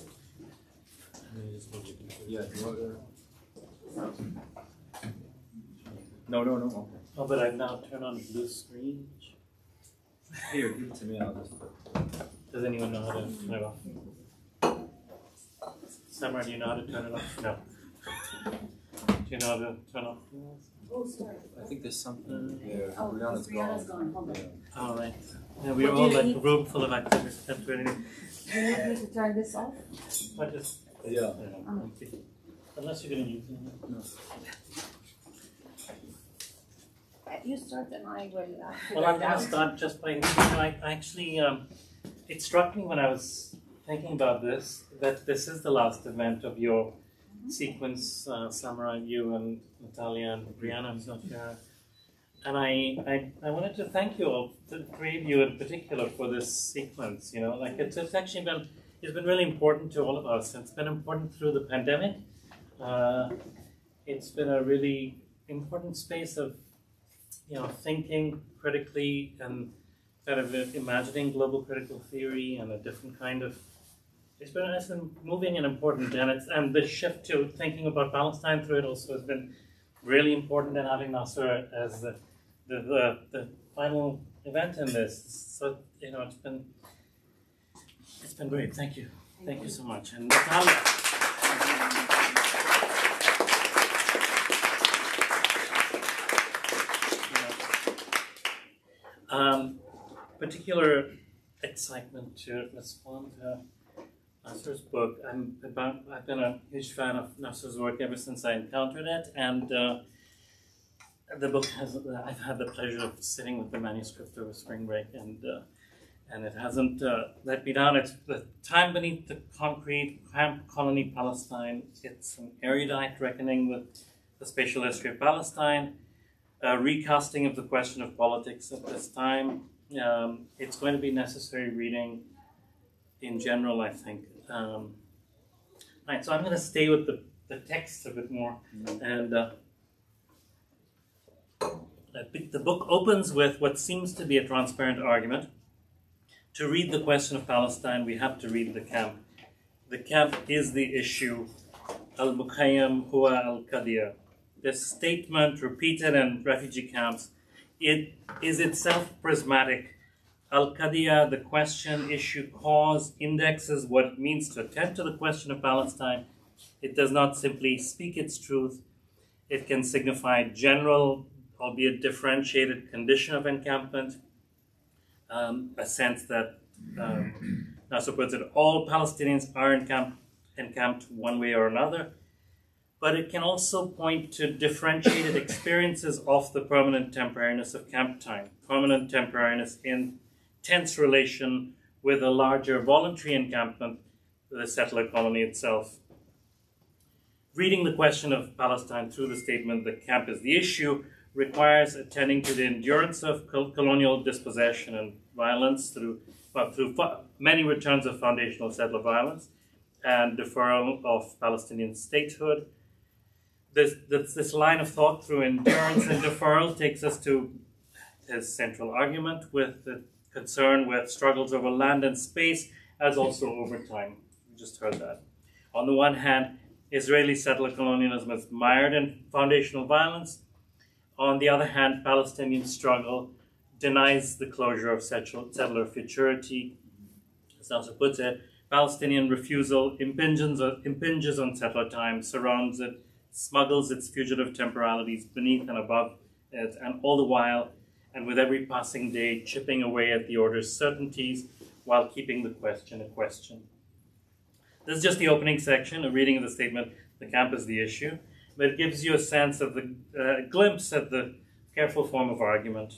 Yeah. You want to... No, no, no. Oh, but I've now turned on the blue screen. Here, give it to me. I'll just. Does anyone know how to turn it off? Summer, do you know how to turn it off? No. Do you know how to turn off? Oh, sorry. I think there's something mm. here. Oh, Brianna's Brianna's gone. gone, hold on. All right. Yeah, we are all like a room full of activists. Can't do anything. Do you need me to turn this off? I just, Yeah. yeah, um, okay. Unless you're gonna use it. No. Uh, You start and I will uh, Well, I'm gonna start just by, you know, I I actually, um, it struck me when I was thinking about this, that this is the last event of your sequence, uh, Samera, you and Natalia and Brianna, who's not here. And I, I, I wanted to thank you all, the three of you in particular, for this sequence, you know, like it's, it's actually been, it's been really important to all of us. It's been important through the pandemic. Uh, it's been a really important space of you know, thinking critically and kind of imagining global critical theory and a different kind of. It's been, it's been moving and important, and it's and the shift to thinking about Palestine through it also has been really important. And having Nasser as the the, the, the final event in this, so you know, it's been it's been great. Thank you, thank you so much, and Natalia. Um, particular excitement to respond to Nasser's book. I'm about, I've been a huge fan of Nasser's work ever since I encountered it, and uh, the book has. I've had the pleasure of sitting with the manuscript over spring break, and uh, and it hasn't uh, let me down. It's the time beneath the concrete, camp colony Palestine. It's an erudite reckoning with the spatial history of Palestine a recasting of the question of politics at this time. Um, it's going to be necessary reading in general, I think. Um, right, so I'm going to stay with the, the text a bit more. And uh, the book opens with what seems to be a transparent argument. To read the question of Palestine, we have to read the camp. The camp is the issue. Al Mukhayyam huwa al Qadiyah this statement repeated in refugee camps, it is itself prismatic. Al Qadiyah, the question, issue, cause, indexes what it means to attend to the question of Palestine. It does not simply speak its truth, it can signify general, albeit differentiated, condition of encampment, um, a sense that, um, Nasser puts it, all Palestinians are encamped, encamped one way or another but it can also point to differentiated experiences of the permanent temporariness of camp time, permanent temporariness in tense relation with a larger voluntary encampment, the settler colony itself. Reading the question of Palestine through the statement, that camp is the issue, requires attending to the endurance of colonial dispossession and violence through, well, through many returns of foundational settler violence and deferral of Palestinian statehood this, this, this line of thought through endurance and deferral takes us to his central argument with the concern with struggles over land and space as also over time. We just heard that. On the one hand, Israeli settler colonialism is mired in foundational violence. On the other hand, Palestinian struggle denies the closure of settler futurity. As Nasser puts it, Palestinian refusal impinges impinges on settler time, surrounds it, smuggles its fugitive temporalities beneath and above it, and all the while, and with every passing day, chipping away at the order's certainties while keeping the question a question. This is just the opening section, a reading of the statement, the camp is the issue, but it gives you a sense of the uh, glimpse at the careful form of argument.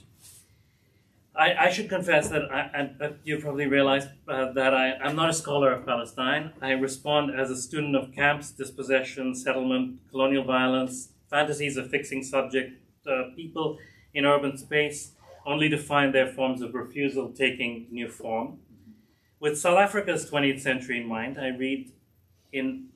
I, I should confess that I, I, you probably realized uh, that I, I'm not a scholar of Palestine. I respond as a student of camps, dispossession, settlement, colonial violence, fantasies of fixing subject uh, people in urban space, only to find their forms of refusal taking new form. With South Africa's 20th century in mind, I read in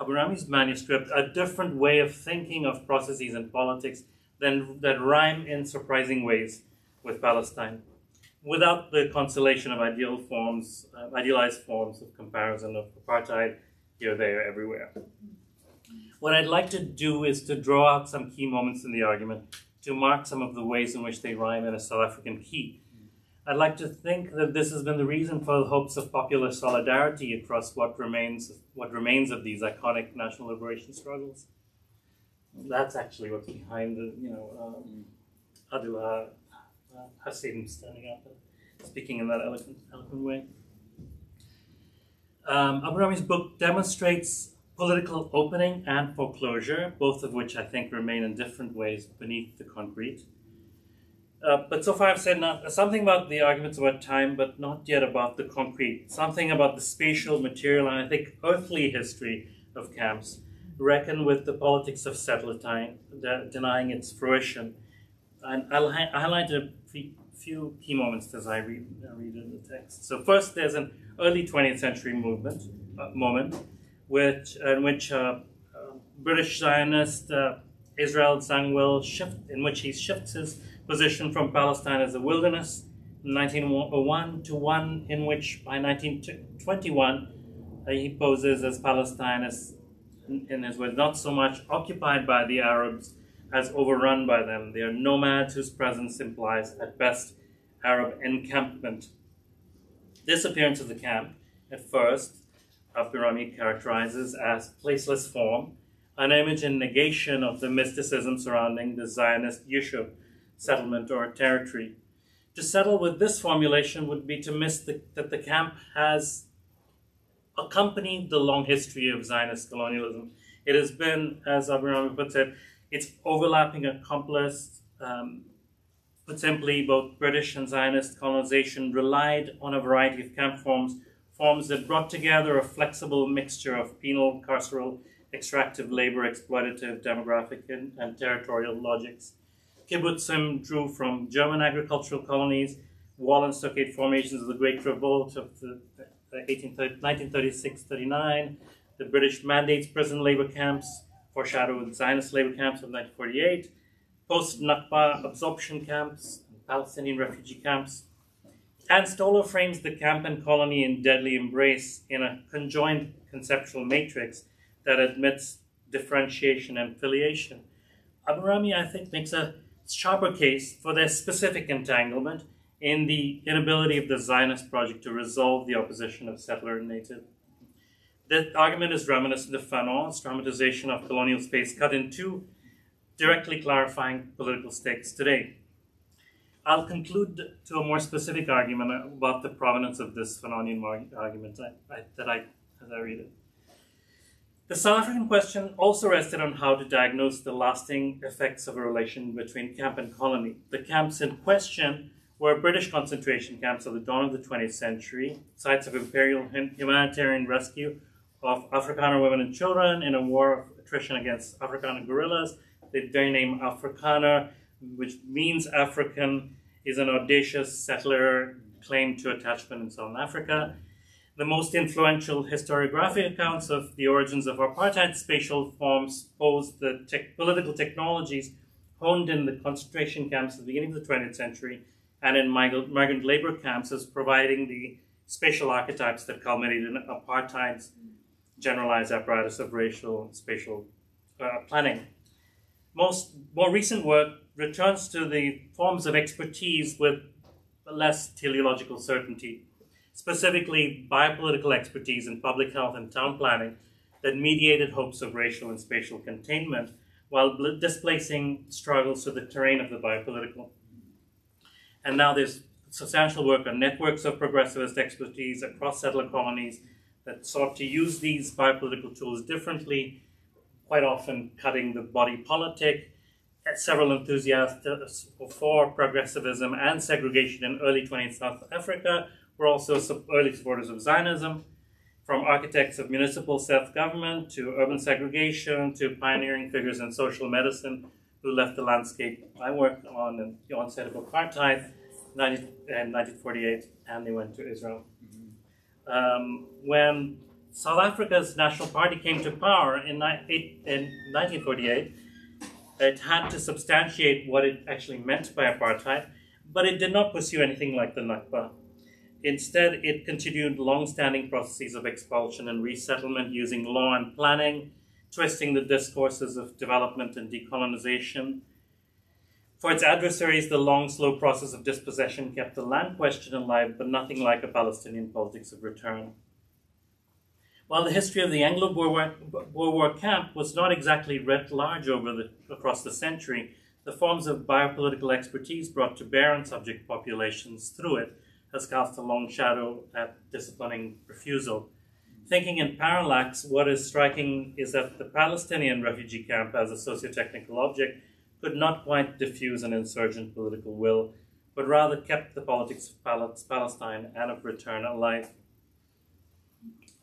Abourahme's manuscript a different way of thinking of processes and politics than, that rhyme in surprising ways with Palestine, without the consolation of ideal forms, uh, idealized forms of comparison of apartheid here, there, everywhere. What I'd like to do is to draw out some key moments in the argument to mark some of the ways in which they rhyme in a South African key. I'd like to think that this has been the reason for the hopes of popular solidarity across what remains what remains of these iconic national liberation struggles. That's actually what's behind the you know um, uh, standing up and speaking in that eloquent, eloquent way. Um, Abu book demonstrates political opening and foreclosure, both of which I think remain in different ways beneath the concrete. Uh, but so far I've said not, something about the arguments about time, but not yet about the concrete. Something about the spatial, material, and I think earthly history of camps reckon with the politics of settler time, de- denying its fruition. And I'll hi- highlight a few key moments as I read, uh, read in the text. So first, there's an early 20th century movement uh, moment, which in which uh, uh British Zionist uh, Israel Zangwill shift, in which he shifts his position from Palestine as a wilderness in 1901 to one in which by 1921 uh, he poses as Palestine as, in his words, not so much occupied by the Arabs as overrun by them. They are nomads whose presence implies, at best, Arab encampment. This appearance of the camp, at first, Abourahme characterizes as placeless form, an image in negation of the mysticism surrounding the Zionist Yishuv settlement or territory. To settle with this formulation would be to miss the, that the camp has accompanied the long history of Zionist colonialism. It has been, as Abourahme puts it, it's overlapping accomplice. Um, put simply, both British and Zionist colonization relied on a variety of camp forms, forms that brought together a flexible mixture of penal, carceral, extractive labor, exploitative, demographic, and, and territorial logics. Kibbutzim drew from German agricultural colonies, wall and stockade formations of the Great Revolt of the 1936-39, the British mandates prison labor camps, foreshadowed Zionist labor camps of 1948, post-Nakba absorption camps, Palestinian refugee camps. Ann Stoler frames the camp and colony in deadly embrace in a conjoined conceptual matrix that admits differentiation and filiation. Abourahme, I think, makes a sharper case for their specific entanglement in the inability of the Zionist project to resolve the opposition of settler and native. The argument is reminiscent of Fanon's dramatization of colonial space cut in two, directly clarifying political stakes today. I'll conclude to a more specific argument about the provenance of this Fanonian argument I, I, that I, as I read it. The South African question also rested on how to diagnose the lasting effects of a relation between camp and colony. The camps in question were British concentration camps of the dawn of the 20th century, sites of imperial humanitarian rescue of Afrikaner women and children in a war of attrition against Afrikaner guerrillas. The very name Afrikaner, which means African, is an audacious settler claim to attachment in Southern Africa the most influential historiographic accounts of the origins of apartheid spatial forms pose the political technologies honed in the concentration camps at the beginning of the 20th century and in migrant labor camps as providing the spatial archetypes that culminated in apartheid's generalized apparatus of racial spatial uh, planning. Most more recent work returns to the forms of expertise with less teleological certainty specifically biopolitical expertise in public health and town planning that mediated hopes of racial and spatial containment while displacing struggles to the terrain of the biopolitical. And now there's substantial work on networks of progressivist expertise across settler colonies that sought to use these biopolitical tools differently, quite often cutting the body politic. Several enthusiasts for progressivism and segregation in early 20th South Africa were also early supporters of Zionism, from architects of municipal self-government to urban segregation to pioneering figures in social medicine who left the landscape I worked on the onset of apartheid in 1948 and they went to Israel. Um, when South Africa's National Party came to power in, in 1948, it had to substantiate what it actually meant by apartheid, but it did not pursue anything like the Nakba Instead, it continued long-standing processes of expulsion and resettlement using law and planning twisting the discourses of development and decolonization. For its adversaries, the long, slow process of dispossession kept the land question alive, but nothing like a Palestinian politics of return. While the history of the Anglo-Boer War camp was not exactly writ large over the, across the century, the forms of biopolitical expertise brought to bear on subject populations through it has cast a long shadow at disciplining refusal. Thinking in parallax, what is striking is that the Palestinian refugee camp as a socio-technical object could not quite diffuse an insurgent political will, but rather kept the politics of Palestine and of return alive.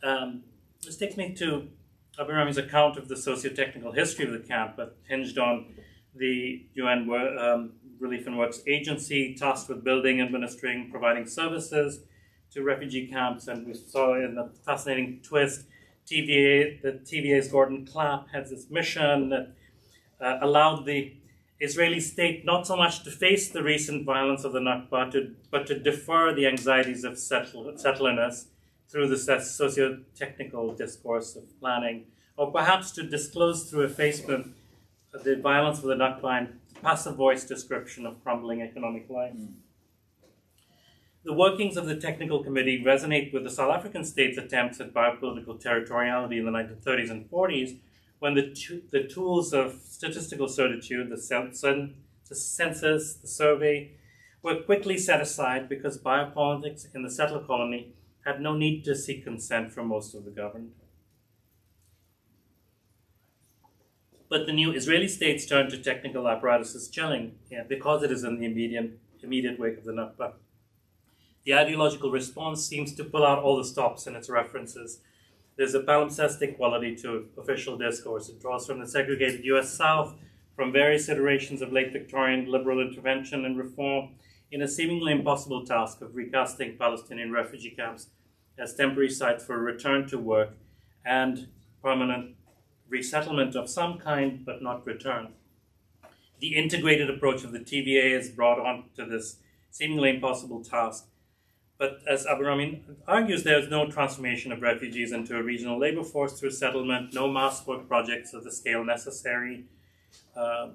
Um, this takes me to Abourahme's account of the socio-technical history of the camp, but hinged on the UN um, Relief and Works Agency tasked with building, administering, providing services to refugee camps. And we saw in a fascinating twist, TVA, the TVA's Gordon Clapp had this mission that uh, allowed the Israeli state not so much to face the recent violence of the Nakba, to, but to defer the anxieties of settle, settlerness through the socio-technical discourse of planning, or perhaps to disclose through effacement the violence of the Nakba and passive voice description of crumbling economic life. Mm. The workings of the technical committee resonate with the South African state's attempts at biopolitical territoriality in the 1930s and 40s, when the, the tools of statistical certitude, the, the census, the survey, were quickly set aside because biopolitics in the settler colony had no need to seek consent from most of the governed. But the new Israeli state's turn to technical apparatus is chilling yeah, because it is in the immediate, immediate wake of the Nakba. The ideological response seems to pull out all the stops in its references. There's a palimpsestic quality to official discourse. It draws from the segregated US South, from various iterations of late Victorian liberal intervention and reform, in a seemingly impossible task of recasting Palestinian refugee camps as temporary sites for return to work and permanent resettlement of some kind, but not return. The integrated approach of the TVA is brought on to this seemingly impossible task. But as Abourahme argues, there is no transformation of refugees into a regional labor force through settlement, no mass work projects of the scale necessary, uh,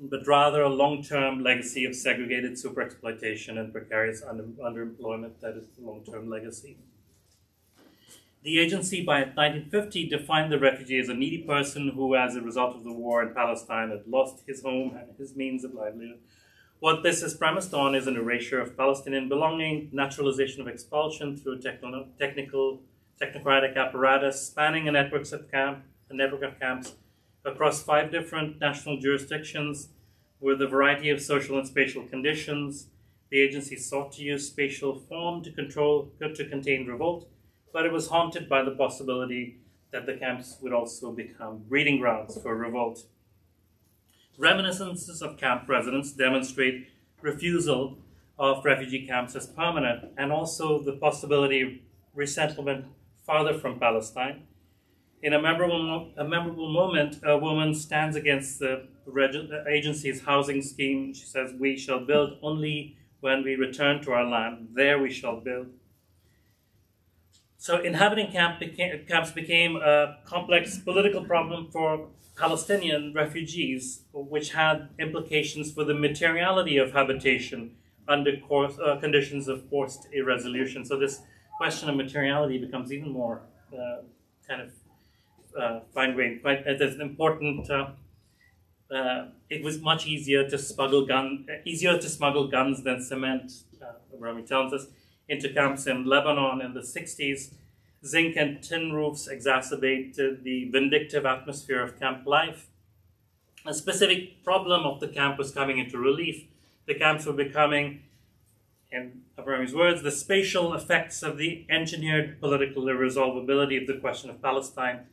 but rather a long-term legacy of segregated superexploitation and precarious under, underemployment that is the long-term legacy. The agency by 1950 defined the refugee as a needy person who, as a result of the war in Palestine, had lost his home and his means of livelihood. What this is premised on is an erasure of Palestinian belonging, naturalization of expulsion through techno- technical, technocratic apparatus spanning a network of camp, a network of camps across five different national jurisdictions with a variety of social and spatial conditions. The agency sought to use spatial form to control to contain revolt but it was haunted by the possibility that the camps would also become breeding grounds for revolt. Reminiscences of camp residents demonstrate refusal of refugee camps as permanent and also the possibility of resettlement farther from Palestine. In a memorable, a memorable moment, a woman stands against the agency's housing scheme. She says, We shall build only when we return to our land. There we shall build. So inhabiting camp became, camps became a complex political problem for Palestinian refugees, which had implications for the materiality of habitation under course, uh, conditions of forced irresolution. So this question of materiality becomes even more uh, kind of uh, fine-grained. Quite, it is important. Uh, uh, it was much easier to smuggle gun, easier to smuggle guns than cement. Uh, Rami tells us into camps in Lebanon in the 60s. Zinc and tin roofs exacerbated the vindictive atmosphere of camp life. A specific problem of the camp was coming into relief. The camps were becoming, in Abourahme's words, the spatial effects of the engineered political irresolvability of the question of Palestine,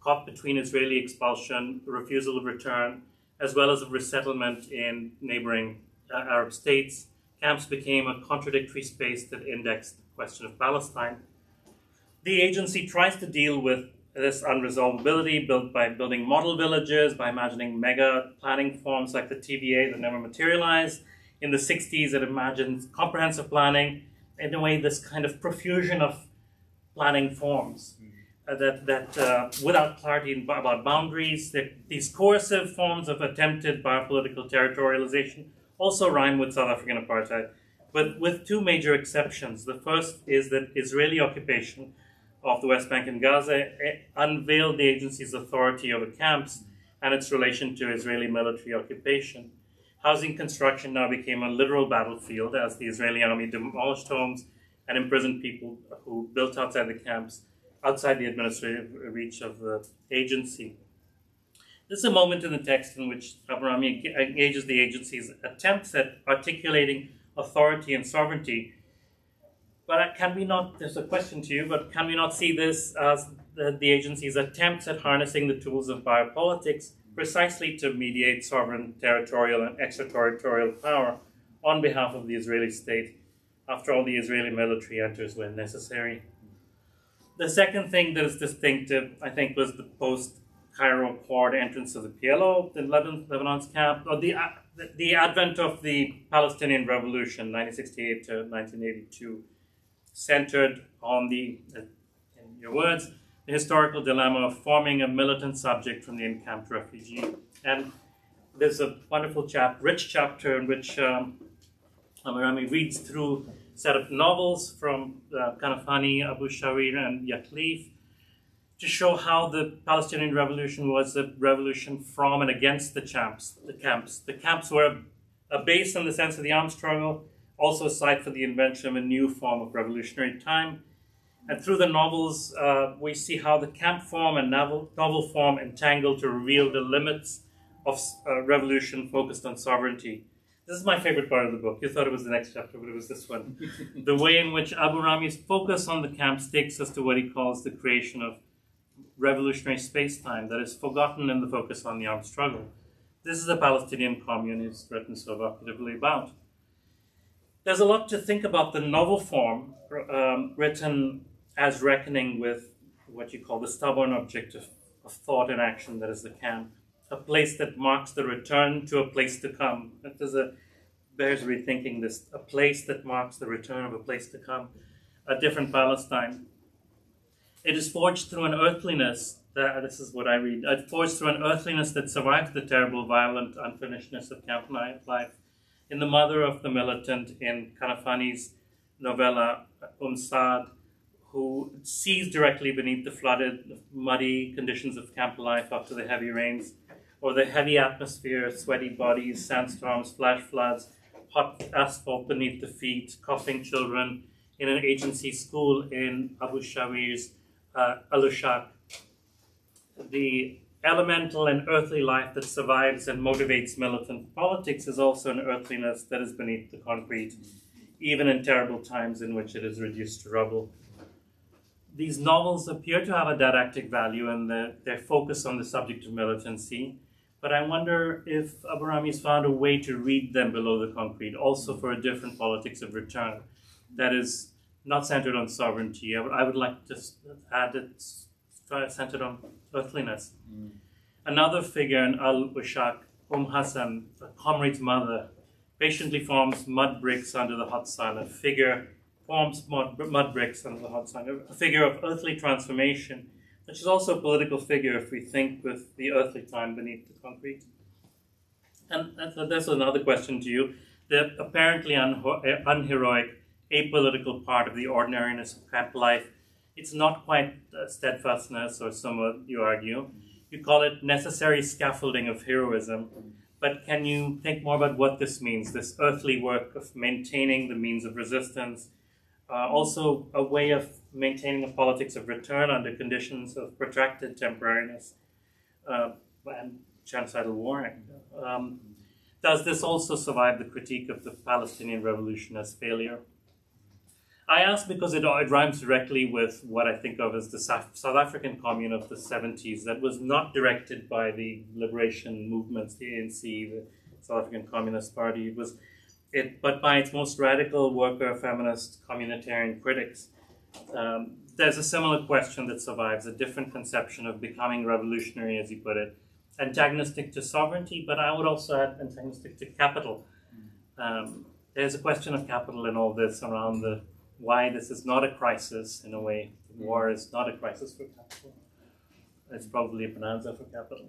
caught between Israeli expulsion, refusal of return, as well as resettlement in neighboring uh, Arab states camps became a contradictory space that indexed the question of Palestine. The agency tries to deal with this unresolvability built by building model villages, by imagining mega planning forms like the TVA that never materialized. In the 60s, it imagined comprehensive planning, in a way, this kind of profusion of planning forms. uh, that, that uh, without clarity about boundaries, these coercive forms of attempted biopolitical territorialization also rhyme with South African apartheid, but with two major exceptions. The first is that Israeli occupation of the West Bank and Gaza eh, unveiled the agency's authority over camps and its relation to Israeli military occupation. Housing construction now became a literal battlefield as the Israeli army demolished homes and imprisoned people who built outside the camps outside the administrative reach of the agency. This is a moment in the text in which Abourahme engages the agency's attempts at articulating authority and sovereignty. But uh, can we not, there's a question to you, but can we not see this as the, the agency's attempts at harnessing the tools of biopolitics precisely to mediate sovereign territorial and extraterritorial power on behalf of the Israeli state? After all, the Israeli military enters when necessary. The second thing that is distinctive, I think, was the post Cairo Accord entrance of the PLO, the Lebanon's camp, or the, uh, the advent of the Palestinian Revolution, 1968 to 1982, centered on the, uh, in your words, the historical dilemma of forming a militant subject from the encamped refugee. And there's a wonderful chap, rich chapter in which um, Abourahme reads through a set of novels from uh, Kanafani, Abu Shawar, and Yakhlif to show how the Palestinian Revolution was a revolution from and against the camps. The camps, the camps were a base in the sense of the armed struggle, also a site for the invention of a new form of revolutionary time. And through the novels, uh, we see how the camp form and novel, novel form entangle to reveal the limits of uh, revolution focused on sovereignty. This is my favorite part of the book. You thought it was the next chapter, but it was this one. [LAUGHS] the way in which Abourahme's focus on the camps takes us to what he calls the creation of revolutionary space-time that is forgotten in the focus on the armed struggle. This is a Palestinian commune he's written so evocatively about. There's a lot to think about the novel form um, written as reckoning with what you call the stubborn objective of thought and action that is the camp a place that marks the return to a place to come. That is a bears rethinking this. A place that marks the return of a place to come, a different Palestine. It is forged through an earthliness. That, uh, this is what I read. It forged through an earthliness that survived the terrible, violent unfinishedness of camp life. In the mother of the militant, in Kanafani's novella Umsad, who sees directly beneath the flooded, muddy conditions of camp life after the heavy rains or the heavy atmosphere, sweaty bodies, sandstorms, flash floods, hot asphalt beneath the feet, coughing children in an agency school in Abu Shawar's uh, Alushak. The elemental and earthly life that survives and motivates militant politics is also an earthliness that is beneath the concrete, even in terrible times in which it is reduced to rubble. These novels appear to have a didactic value in the, their focus on the subject of militancy, but I wonder if Abourahme's found a way to read them below the concrete, also for a different politics of return that is not centered on sovereignty. I would, I would like to add it's centered on earthliness. Mm. Another figure in Al Ushak, Umm Hassan, a comrade's mother, patiently forms mud bricks under the hot sun. A figure forms mud, mud bricks under the hot sun. A figure of earthly transformation which is also a political figure if we think with the earthly time beneath the concrete. And that's another question to you. The apparently unheroic, apolitical part of the ordinariness of camp life, it's not quite steadfastness, or somewhat you argue. You call it necessary scaffolding of heroism. But can you think more about what this means, this earthly work of maintaining the means of resistance, uh, also a way of maintaining a politics of return under conditions of protracted temporariness uh, and genocidal warring. Um, does this also survive the critique of the Palestinian revolution as failure? I ask because it, it rhymes directly with what I think of as the South African commune of the 70s that was not directed by the liberation movements, the ANC, the South African Communist Party. It was it, but by its most radical worker, feminist, communitarian critics. Um, there's a similar question that survives, a different conception of becoming revolutionary, as you put it, antagonistic to sovereignty, but I would also add antagonistic to capital. Um, there's a question of capital in all this around the why this is not a crisis in a way war is not a crisis for capital. It's probably a bonanza for capital.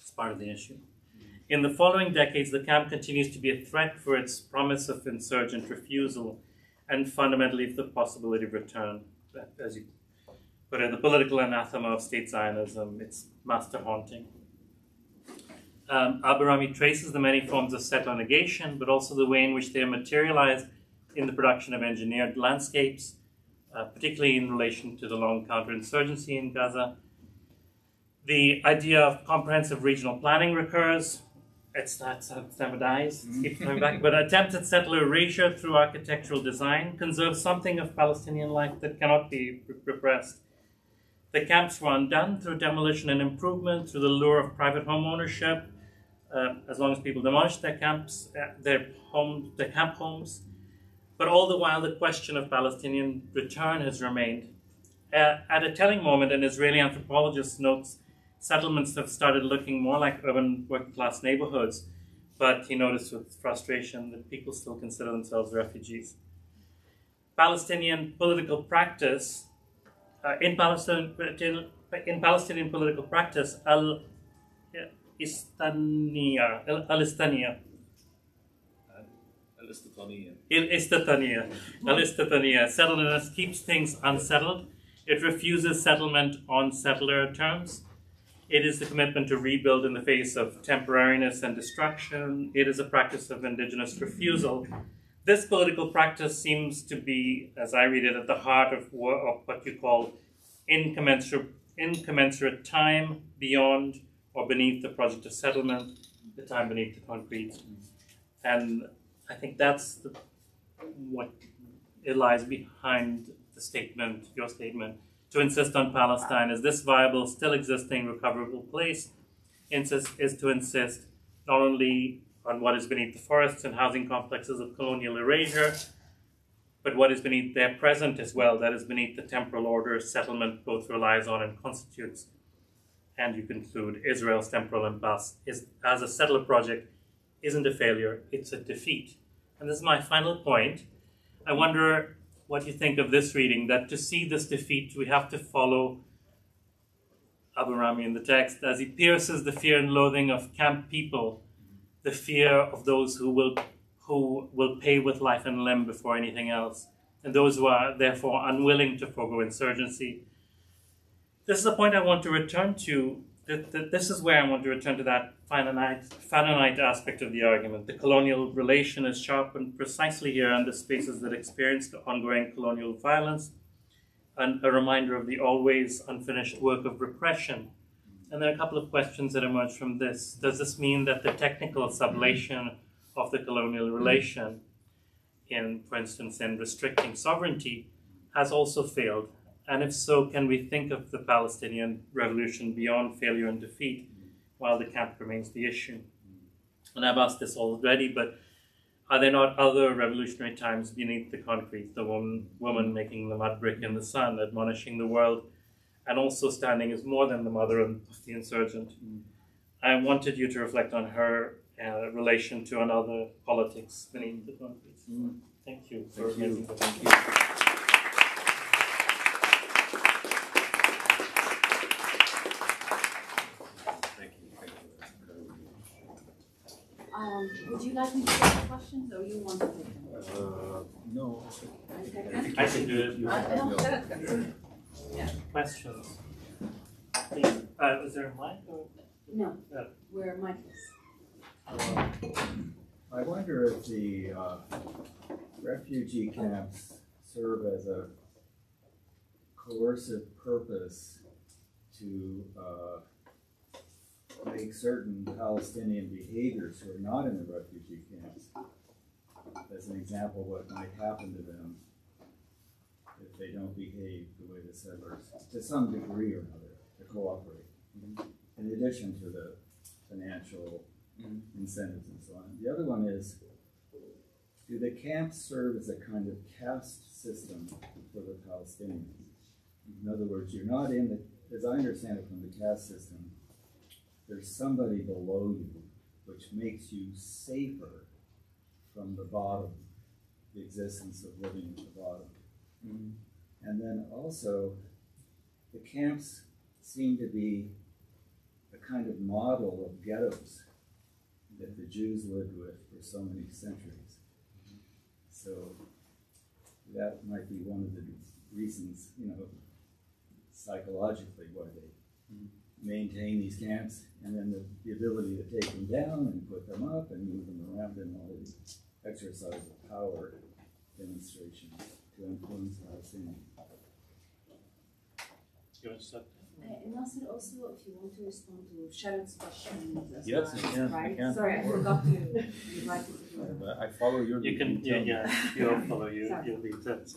It's part of the issue. In the following decades, the camp continues to be a threat for its promise of insurgent refusal and fundamentally for the possibility of return. As you put it, the political anathema of state Zionism, its master haunting. Um, traces the many forms of settler negation, but also the way in which they are materialized in the production of engineered landscapes, uh, particularly in relation to the long counterinsurgency in Gaza. The idea of comprehensive regional planning recurs. It's not, never dies, it keeps coming back. But attempts at settler erasure through architectural design conserve something of Palestinian life that cannot be repressed. The camps were undone through demolition and improvement, through the lure of private home ownership, uh, as long as people demolished their camps, uh, their homes, their camp homes. But all the while, the question of Palestinian return has remained. Uh, at a telling moment, an Israeli anthropologist notes settlements have started looking more like urban working class neighborhoods, but he noticed with frustration that people still consider themselves refugees. Palestinian political practice, uh, in, in Palestinian political practice, al Istania, al-Istania. Al-Istatania. Al-Istatania. Settledness keeps things unsettled. It refuses settlement on settler terms. It is the commitment to rebuild in the face of temporariness and destruction. It is a practice of indigenous refusal. This political practice seems to be, as I read it, at the heart of, of what you call incommensurate, incommensurate time beyond or beneath the project of settlement, the time beneath the concrete. And I think that's the, what it lies behind the statement, your statement, to insist on Palestine as this viable, still existing, recoverable place? Insist, is to insist not only on what is beneath the forests and housing complexes of colonial erasure, but what is beneath their present as well, that is beneath the temporal order settlement both relies on and constitutes. And you conclude Israel's temporal impasse is, as a settler project isn't a failure, it's a defeat. And this is my final point. I wonder what you think of this reading, that to see this defeat, we have to follow Abourahme in the text as he pierces the fear and loathing of camp people, the fear of those who will, who will pay with life and limb before anything else, and those who are therefore unwilling to forego insurgency this is a point I want to return to. This is where I want to return to that finite aspect of the argument. The colonial relation is sharpened precisely here the spaces that experience the ongoing colonial violence, and a reminder of the always unfinished work of repression. And there are a couple of questions that emerge from this. Does this mean that the technical sublation of the colonial relation, in, for instance, in restricting sovereignty, has also failed and if so, can we think of the Palestinian revolution beyond failure and defeat while the camp remains the issue? And I've asked this already, but are there not other revolutionary times beneath the concrete? The woman, woman making the mud brick in the sun, admonishing the world, and also standing as more than the mother of the insurgent. I wanted you to reflect on her uh, relation to another politics beneath the concrete. Mm. Thank you for Thank you. Thank you. Um, would you like me to take the questions or you want to take them? Uh, no. I can do it. I, I don't yeah. Questions? Please. Uh, is there a mic? Or? No. Yeah. We're mic-less. Uh, I wonder if the uh, refugee camps serve as a coercive purpose to uh, make certain Palestinian behaviors who are not in the refugee camps, as an example, what might happen to them if they don't behave the way the settlers, to some degree or another, to cooperate. Mm-hmm. In addition to the financial mm-hmm. incentives and so on. The other one is do the camps serve as a kind of caste system for the Palestinians? In other words, you're not in the, as I understand it from the caste system, there's somebody below you, which makes you safer from the bottom, the existence of living at the bottom. Mm-hmm. And And then also, the camps seem to be a kind of model of ghettos that the Jews lived with for so many centuries. So that might be one of the reasons, you know, psychologically why they maintain these camps, and then the, the ability to take them down and put them up and move them around in all these exercise of power demonstrations to influence Palestinians. You want to start? Uh, Nasser, also, if you want to respond to Sharad's question, as Yes, well, I can, I right? can. Sorry, I forgot to invite you to do it. I follow your You lead, can, yeah, tell yeah, you'll follow you, Sorry. you'll lead that.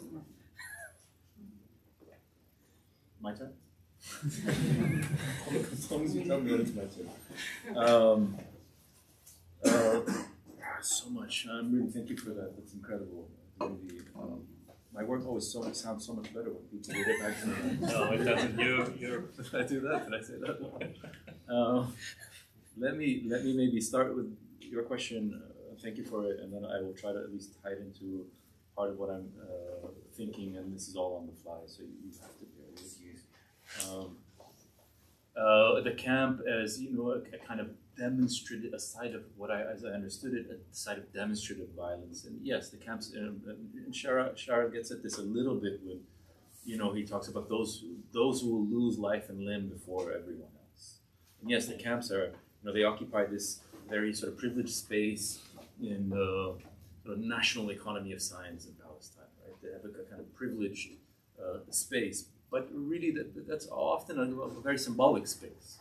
My turn? As long as you tell me when it's my turn. Um, uh, so much. I'm really, thank you for that. That's incredible. Really, um, my work always so sounds so much better when people read it back to me. No, it doesn't, you, you're, Did I do that? Did I say that? Um, let me let me maybe start with your question. Uh, thank you for it, and then I will try to at least tie it into part of what I'm uh, thinking. And this is all on the fly, so you, you have to bear. Um, uh, the camp as you know a, a kind of demonstrated a side of what I as I understood it a side of demonstrative violence. And yes the camps um, and Sharad Sharad gets at this a little bit when you know he talks about those those who will lose life and limb before everyone else. And yes the camps are you know they occupy this very sort of privileged space in the sort of national economy of science in Palestine right? They have a kind of privileged uh, space but really that, that's often a, a very symbolic space.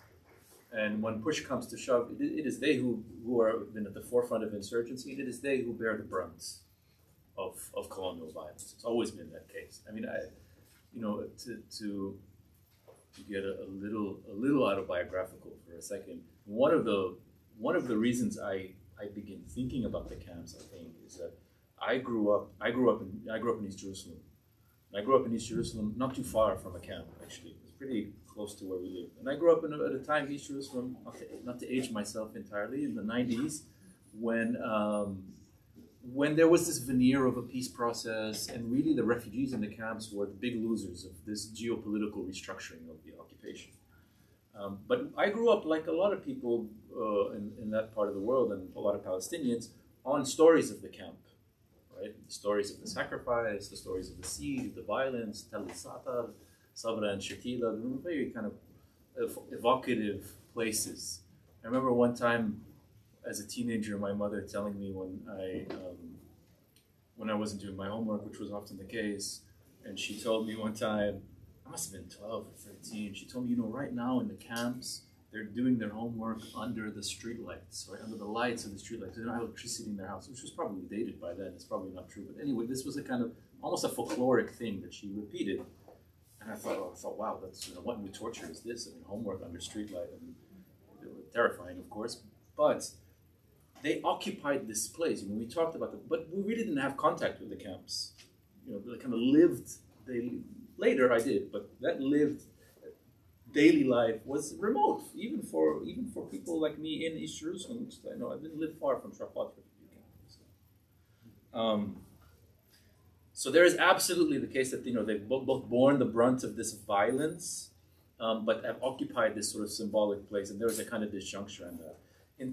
And when push comes to shove, it, it is they who, who are been at the forefront of insurgency, and it is they who bear the brunt of, of colonial violence. It's always been that case. I mean, I, you know, to, to, get a, a little a little autobiographical for a second, one of the one of the reasons I, I begin thinking about the camps, I think, is that I grew up I grew up in I grew up in East Jerusalem. I grew up in East Jerusalem, not too far from a camp, actually. It's pretty close to where we lived. And I grew up in at a time, East Jerusalem, not to, not to age myself entirely, in the 90s, when, um, when there was this veneer of a peace process, and really the refugees in the camps were the big losers of this geopolitical restructuring of the occupation. Um, but I grew up, like a lot of people uh, in, in that part of the world, and a lot of Palestinians, on stories of the camp right? The stories of the sacrifice, the stories of the siege, the violence, Tel Zaatar, Sabra and Shatila, very kind of ev- evocative places. I remember one time as a teenager, my mother telling me when I um, when I wasn't doing my homework, which was often the case, and she told me one time, I must have been 12 or 13, she told me, you know, right now in the camps, they're doing their homework under the streetlights, right? Under the lights of the streetlights. They don't have electricity in their house, which was probably dated by then. It's probably not true. But anyway, this was a kind of almost a folkloric thing that she repeated. And I thought, oh, I thought, wow, that's you know, what new torture is this? I mean, homework under streetlight. it was terrifying, of course. But they occupied this place. I mean, we talked about it, but we really didn't have contact with the camps. You know, they kind of lived. They later I did, but that lived daily life was remote, even for even for people like me in East Jerusalem, which I know I didn't live far from Shuafat. So, um, so there is absolutely the case that you know they've bo- both borne the brunt of this violence, um, but have occupied this sort of symbolic place, and there is a kind of disjuncture in that.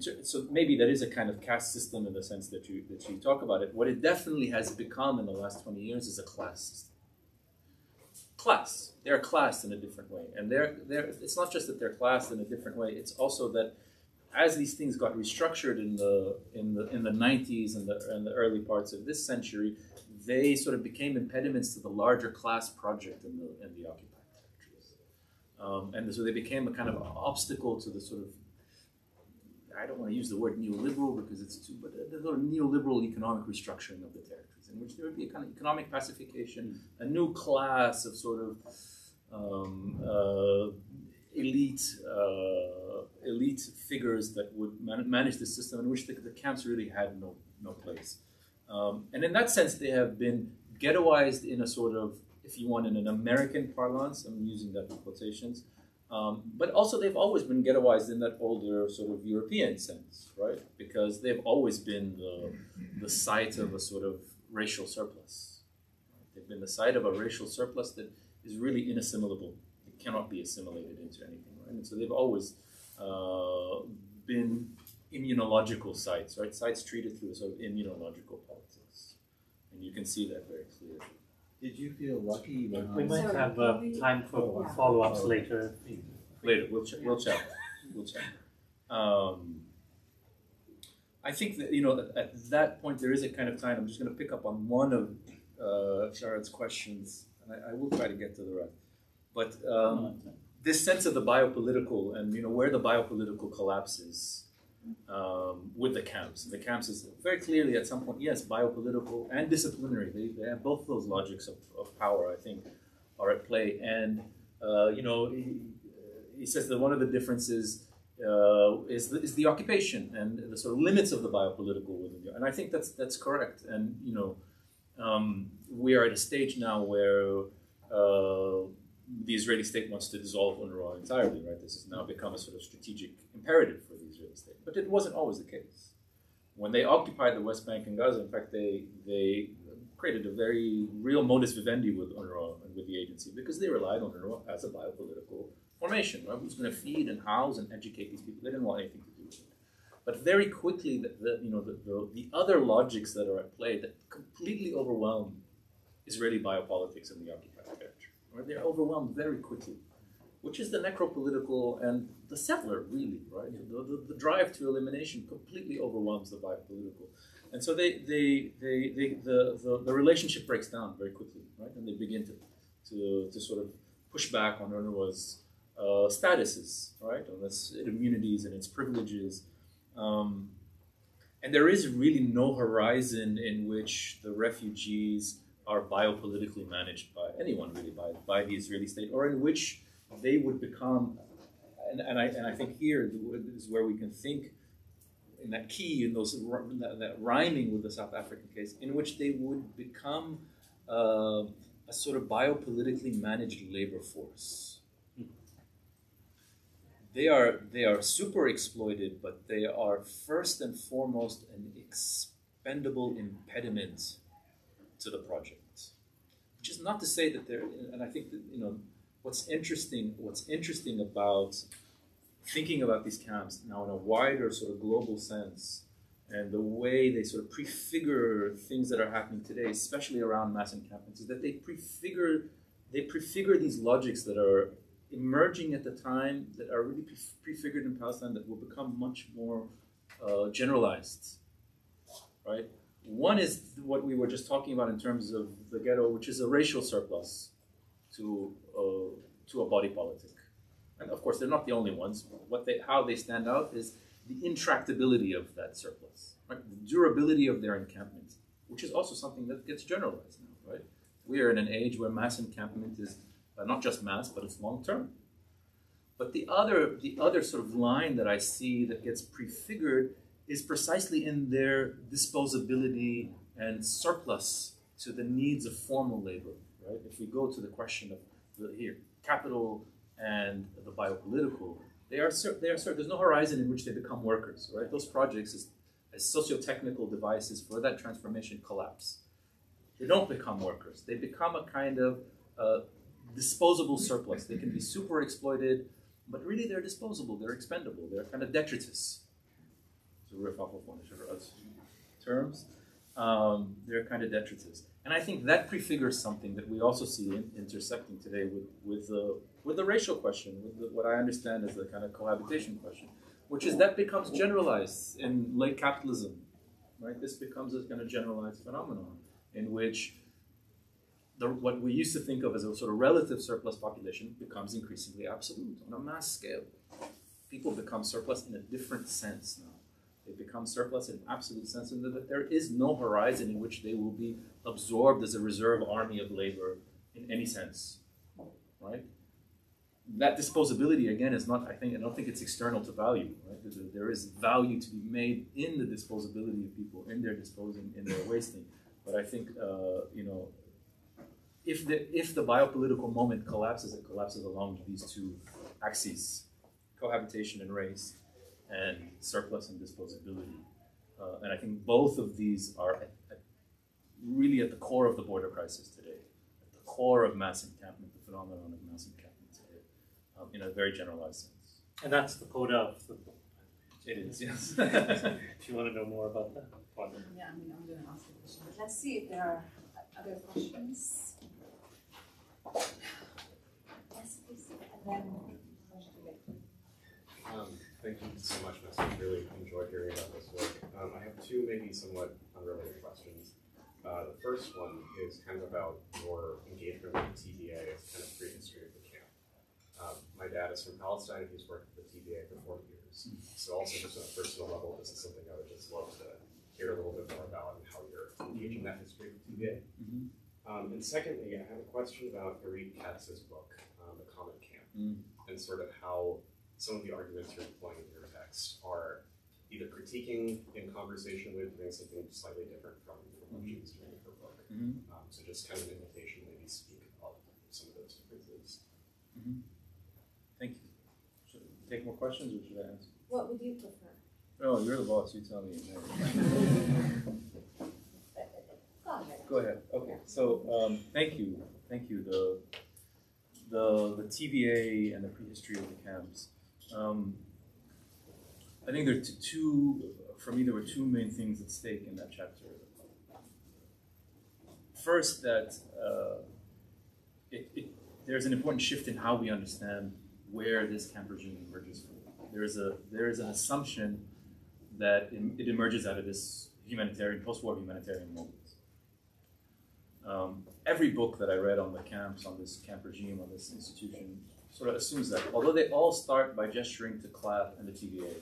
Ter- so maybe that is a kind of caste system in the sense that you that you talk about it. What it definitely has become in the last twenty years is a class system class. They're classed in a different way, and they're they're. It's not just that they're classed in a different way. It's also that as these things got restructured in the in the in the 90s and the and the early parts of this century, they sort of became impediments to the larger class project in the in the occupied territories, um, and so they became a kind of obstacle to the sort of. I don't want to use the word neoliberal because it's too, but the sort of neoliberal economic restructuring of the territories, in which there would be a kind of economic pacification, a new class of sort of um, uh, elite uh, elite figures that would man- manage the system, in which the, the camps really had no no place. Um, and in that sense, they have been ghettoized in a sort of, if you want, in an American parlance. I'm using that in quotations. Um, but also, they've always been ghettoized in that older sort of European sense, right? Because they've always been the, the site of a sort of racial surplus. They've They've been the site of a racial surplus that is really inassimilable. It cannot be assimilated into anything, right? And so they've always uh, been immunological sites, right? Sites treated through sort of immunological politics. And you can see that very clearly. Did you feel lucky when We might Sorry, have uh, time for follow-ups later. Later, we'll, ch- we'll chat. We'll chat. Um, I think that, you know, at, at that point, there is a kind of time. I'm just going to pick up on one of uh, Sharad's questions, and I, I will try to get to the rest. But um, this sense of the biopolitical and, you know, where the biopolitical collapses um, with the camps. The camps is very clearly at some point, yes, biopolitical and disciplinary. They, they have both those logics of, of power, I think, are at play. And, uh, you know, he, he says that one of the differences uh, is, the, is the occupation and the sort of limits of the biopolitical within the, and I think that's that's correct. And you know, um, we are at a stage now where uh, the Israeli state wants to dissolve UNRWA entirely. Right, this has now become a sort of strategic imperative for the Israeli state. But it wasn't always the case. When they occupied the West Bank and Gaza, in fact, they they created a very real modus vivendi with UNRWA and with the agency because they relied on UNRWA as a biopolitical formation, right? Who's going to feed and house and educate these people? They didn't want anything to do with it. But very quickly, the, the you know the, the, the other logics that are at play that completely overwhelm Israeli biopolitics in the occupied territory, right? They're overwhelmed very quickly, which is the necropolitical and the settler, really, right? The, the, the drive to elimination completely overwhelms the biopolitical. And so they, they, they, they the, the, the relationship breaks down very quickly, right? And they begin to, to, to sort of push back on oh, UNRWA's uh, statuses, right, on its immunities and its privileges. Um, and there is really no horizon in which the refugees are biopolitically managed by anyone, really, by, by the Israeli state, or in which they would become, and, and, I, and I think here is where we can think in that key, in those that, that rhyming with the South African case, in which they would become uh, a sort of biopolitically managed labor force they are they are super exploited, but they are first and foremost an expendable impediment to the project. Which is not to say that they're and I think that you know what's interesting what's interesting about thinking about these camps now in a wider sort of global sense and the way they sort of prefigure things that are happening today, especially around mass encampments, is that they prefigure they prefigure these logics that are emerging at the time that are really prefigured in Palestine that will become much more uh, generalized, right? One is what we were just talking about in terms of the ghetto, which is a racial surplus to uh, to a body politic, and of course they're not the only ones. What they how they stand out is the intractability of that surplus, right? The durability of their encampment, which is also something that gets generalized now, right? We are in an age where mass encampment is not just mass, but it's long term. But the other, the other sort of line that I see that gets prefigured is precisely in their disposability and surplus to the needs of formal labor. Right? If we go to the question of the, here capital and the biopolitical, they are they are there's no horizon in which they become workers. Right? Those projects as, as socio-technical devices for that transformation collapse. They don't become workers. They become a kind of uh, disposable surplus. They can be super exploited, but really they're disposable, they're expendable, they're kind of detritus. To riff off of one of terms. Um, they're kind of detritus. And I think that prefigures something that we also see in, intersecting today with, with, the, with the racial question, with the, what I understand as the kind of cohabitation question, which is that becomes generalized in late capitalism, right? This becomes a kind of generalized phenomenon in which the, what we used to think of as a sort of relative surplus population becomes increasingly absolute on a mass scale. People become surplus in a different sense now. They become surplus in absolute sense, and that there is no horizon in which they will be absorbed as a reserve army of labor in any sense, right? That disposability again is not. I think I don't think it's external to value. Right? There is value to be made in the disposability of people, in their disposing, in their wasting. But I think uh, you know if the if the biopolitical moment collapses, it collapses along these two axes: cohabitation and race, and surplus and disposability. Uh, and I think both of these are at, at really at the core of the border crisis today. At the core of mass encampment, the phenomenon of mass encampment, uh, um, in a very generalized sense. And that's the coda of the book. It is, yes. [LAUGHS] If you want to know more about that, wonderful. Yeah, I mean, I'm gonna ask a question, but let's see if there are other questions. Um, thank you so much, Miss. I really enjoyed hearing about this work. Um, I have two maybe somewhat unrelated questions. Uh, the first one is kind of about your engagement with the TVA as kind of prehistory of the camp. Um, my dad is from Palestine and he's worked with the TVA for 40 years. So also just on a personal level, this is something I would just love to hear a little bit more about and how you're engaging that history with TVA. Mhm. Um, and secondly, I have a question about Irit Katz's book, um, The Common Camp, Mm. and sort of how some of the arguments you're employing in your text are either critiquing in conversation with doing something slightly different from, from what she was doing in her book. Mhm. Um, so just kind of an invitation to maybe speak about some of those differences. Thank you. Should I take more questions or should I answer? What would you prefer? Oh, you're the boss, you tell me. [LAUGHS] [LAUGHS] Go ahead. Okay, so um, thank you, thank you. The the the TVA and the prehistory of the camps. Um, I think there are two. For me, there were two main things at stake in that chapter. First, that uh, it, it, there's an important shift in how we understand where this camp regime emerges from. There is a there is an assumption that it, it emerges out of this humanitarian post-war humanitarian moment. Um, every book that I read on the camps, on this camp regime, on this institution, sort of assumes that. Although they all start by gesturing to Clapp and the TVA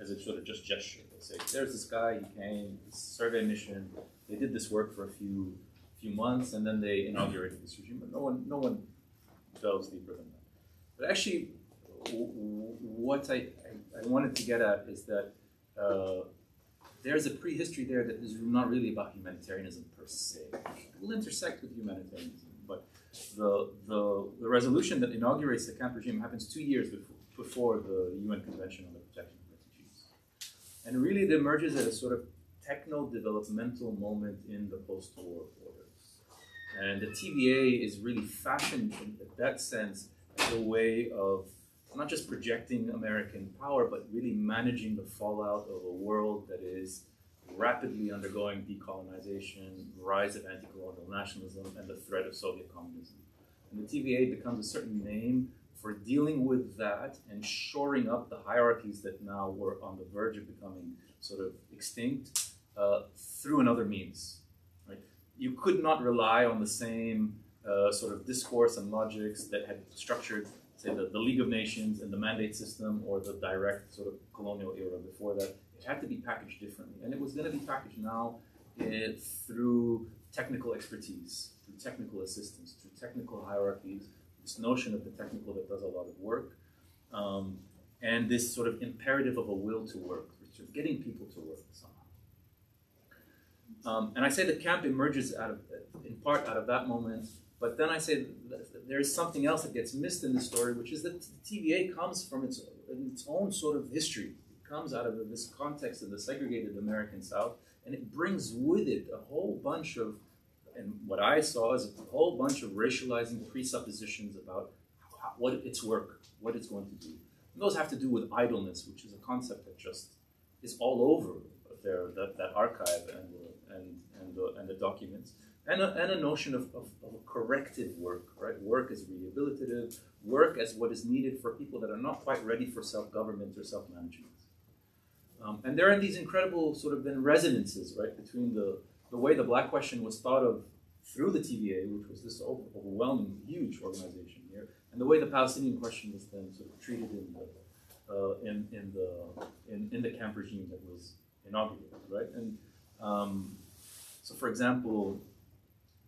as a sort of just gesture. They say, "There's this guy. He came. This survey mission. They did this work for a few few months, and then they inaugurated this regime." But no one, no one delves deeper than that. But actually, what I, I, I wanted to get at is that. Uh, there's a prehistory there that is not really about humanitarianism per se. It will intersect with humanitarianism, but the, the, the resolution that inaugurates the camp regime happens two years before, before the UN Convention on the Protection of Refugees. And really it emerges at a sort of techno-developmental moment in the post-war orders. And the TVA is really fashioned in that sense as a way of not just projecting American power, but really managing the fallout of a world that is rapidly undergoing decolonization, rise of anti-colonial nationalism, and the threat of Soviet communism. And the TVA becomes a certain name for dealing with that and shoring up the hierarchies that now were on the verge of becoming sort of extinct uh, through another means. Right? You could not rely on the same uh, sort of discourse and logics that had structured say the, the League of Nations and the mandate system or the direct sort of colonial era before that, it had to be packaged differently. And it was going to be packaged now uh, through technical expertise, through technical assistance, through technical hierarchies, this notion of the technical that does a lot of work, um, and this sort of imperative of a will to work, sort of getting people to work somehow. Um, and I say the camp emerges out of, in part out of that moment, but then I say there's something else that gets missed in the story, which is that TVA comes from its, its own sort of history. It comes out of this context of the segregated American South, and it brings with it a whole bunch of, and what I saw is a whole bunch of racializing presuppositions about how, what its work, what it's going to do. And those have to do with idleness, which is a concept that just is all over there, that, that archive and and, and, the, and the documents and a, and a notion of, of, of, a corrective work, right? Work as rehabilitative, work as what is needed for people that are not quite ready for self-government or self-management. Um, and there are these incredible sort of then resonances, right, between the, the way the black question was thought of through the TVA, which was this overwhelming, huge organization here, and the way the Palestinian question was then sort of treated in the, uh, in, in, the, in, in the camp regime that was inaugurated, right? And um, so, for example,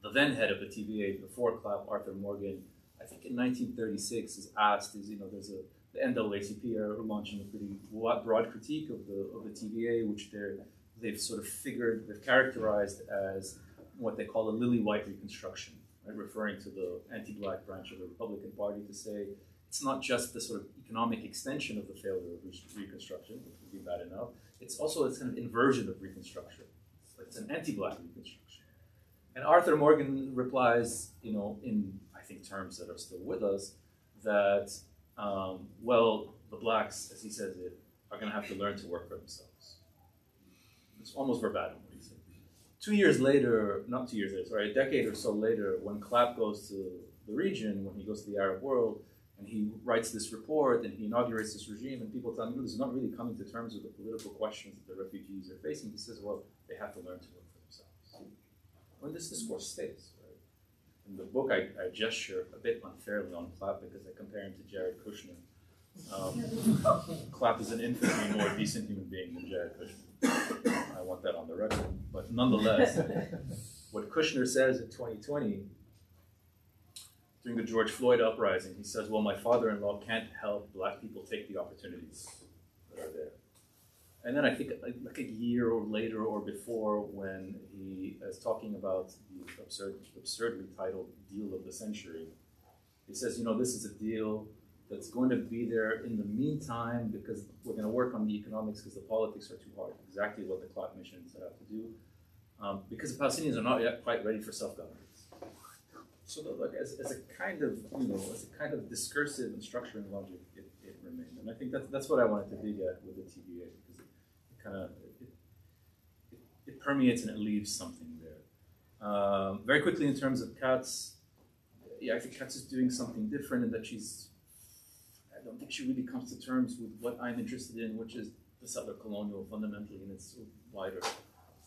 the then head of the TVA before Clapp, Arthur Morgan, I think in 1936 is asked, is you know, there's a the NAACP are launching a pretty broad critique of the of the TVA, which they're they've sort of figured, they've characterized as what they call a lily white reconstruction, right? referring to the anti-black branch of the Republican Party to say it's not just the sort of economic extension of the failure of Reconstruction, which would be bad enough. It's also this kind of inversion of Reconstruction. It's, it's an anti-black Reconstruction. And Arthur Morgan replies, you know, in I think terms that are still with us, that um, well, the blacks, as he says it, are going to have to learn to work for themselves. It's almost verbatim what he said. Two years later, not two years later, sorry, a decade or so later, when Clapp goes to the region, when he goes to the Arab world, and he writes this report and he inaugurates this regime, and people tell him this is not really coming to terms with the political questions that the refugees are facing. He says, well, they have to learn to work. When this discourse stays, right? In the book, I, I gesture a bit unfairly on Clapp because I compare him to Jared Kushner. Um, Clapp is an infinitely more decent human being than Jared Kushner. I want that on the record. But nonetheless, what Kushner says in 2020 during the George Floyd uprising, he says, Well, my father in law can't help black people take the opportunities that are there. And then I think like, a year or later or before, when he is talking about the absurd, absurdly titled deal of the century, he says, You know, this is a deal that's going to be there in the meantime because we're going to work on the economics because the politics are too hard. Exactly what the Clapp mission set out to do. Um, because the Palestinians are not yet quite ready for self governance. So that, like, as, as a kind of, you know, as a kind of discursive and structuring logic, it, it remained. And I think that's, that's what I wanted to dig at with the it kind of, it, it, it, permeates and it leaves something there. Um, very quickly in terms of Katz, yeah, I think Katz is doing something different in that she's, I don't think she really comes to terms with what I'm interested in, which is the settler colonial fundamentally in its wider,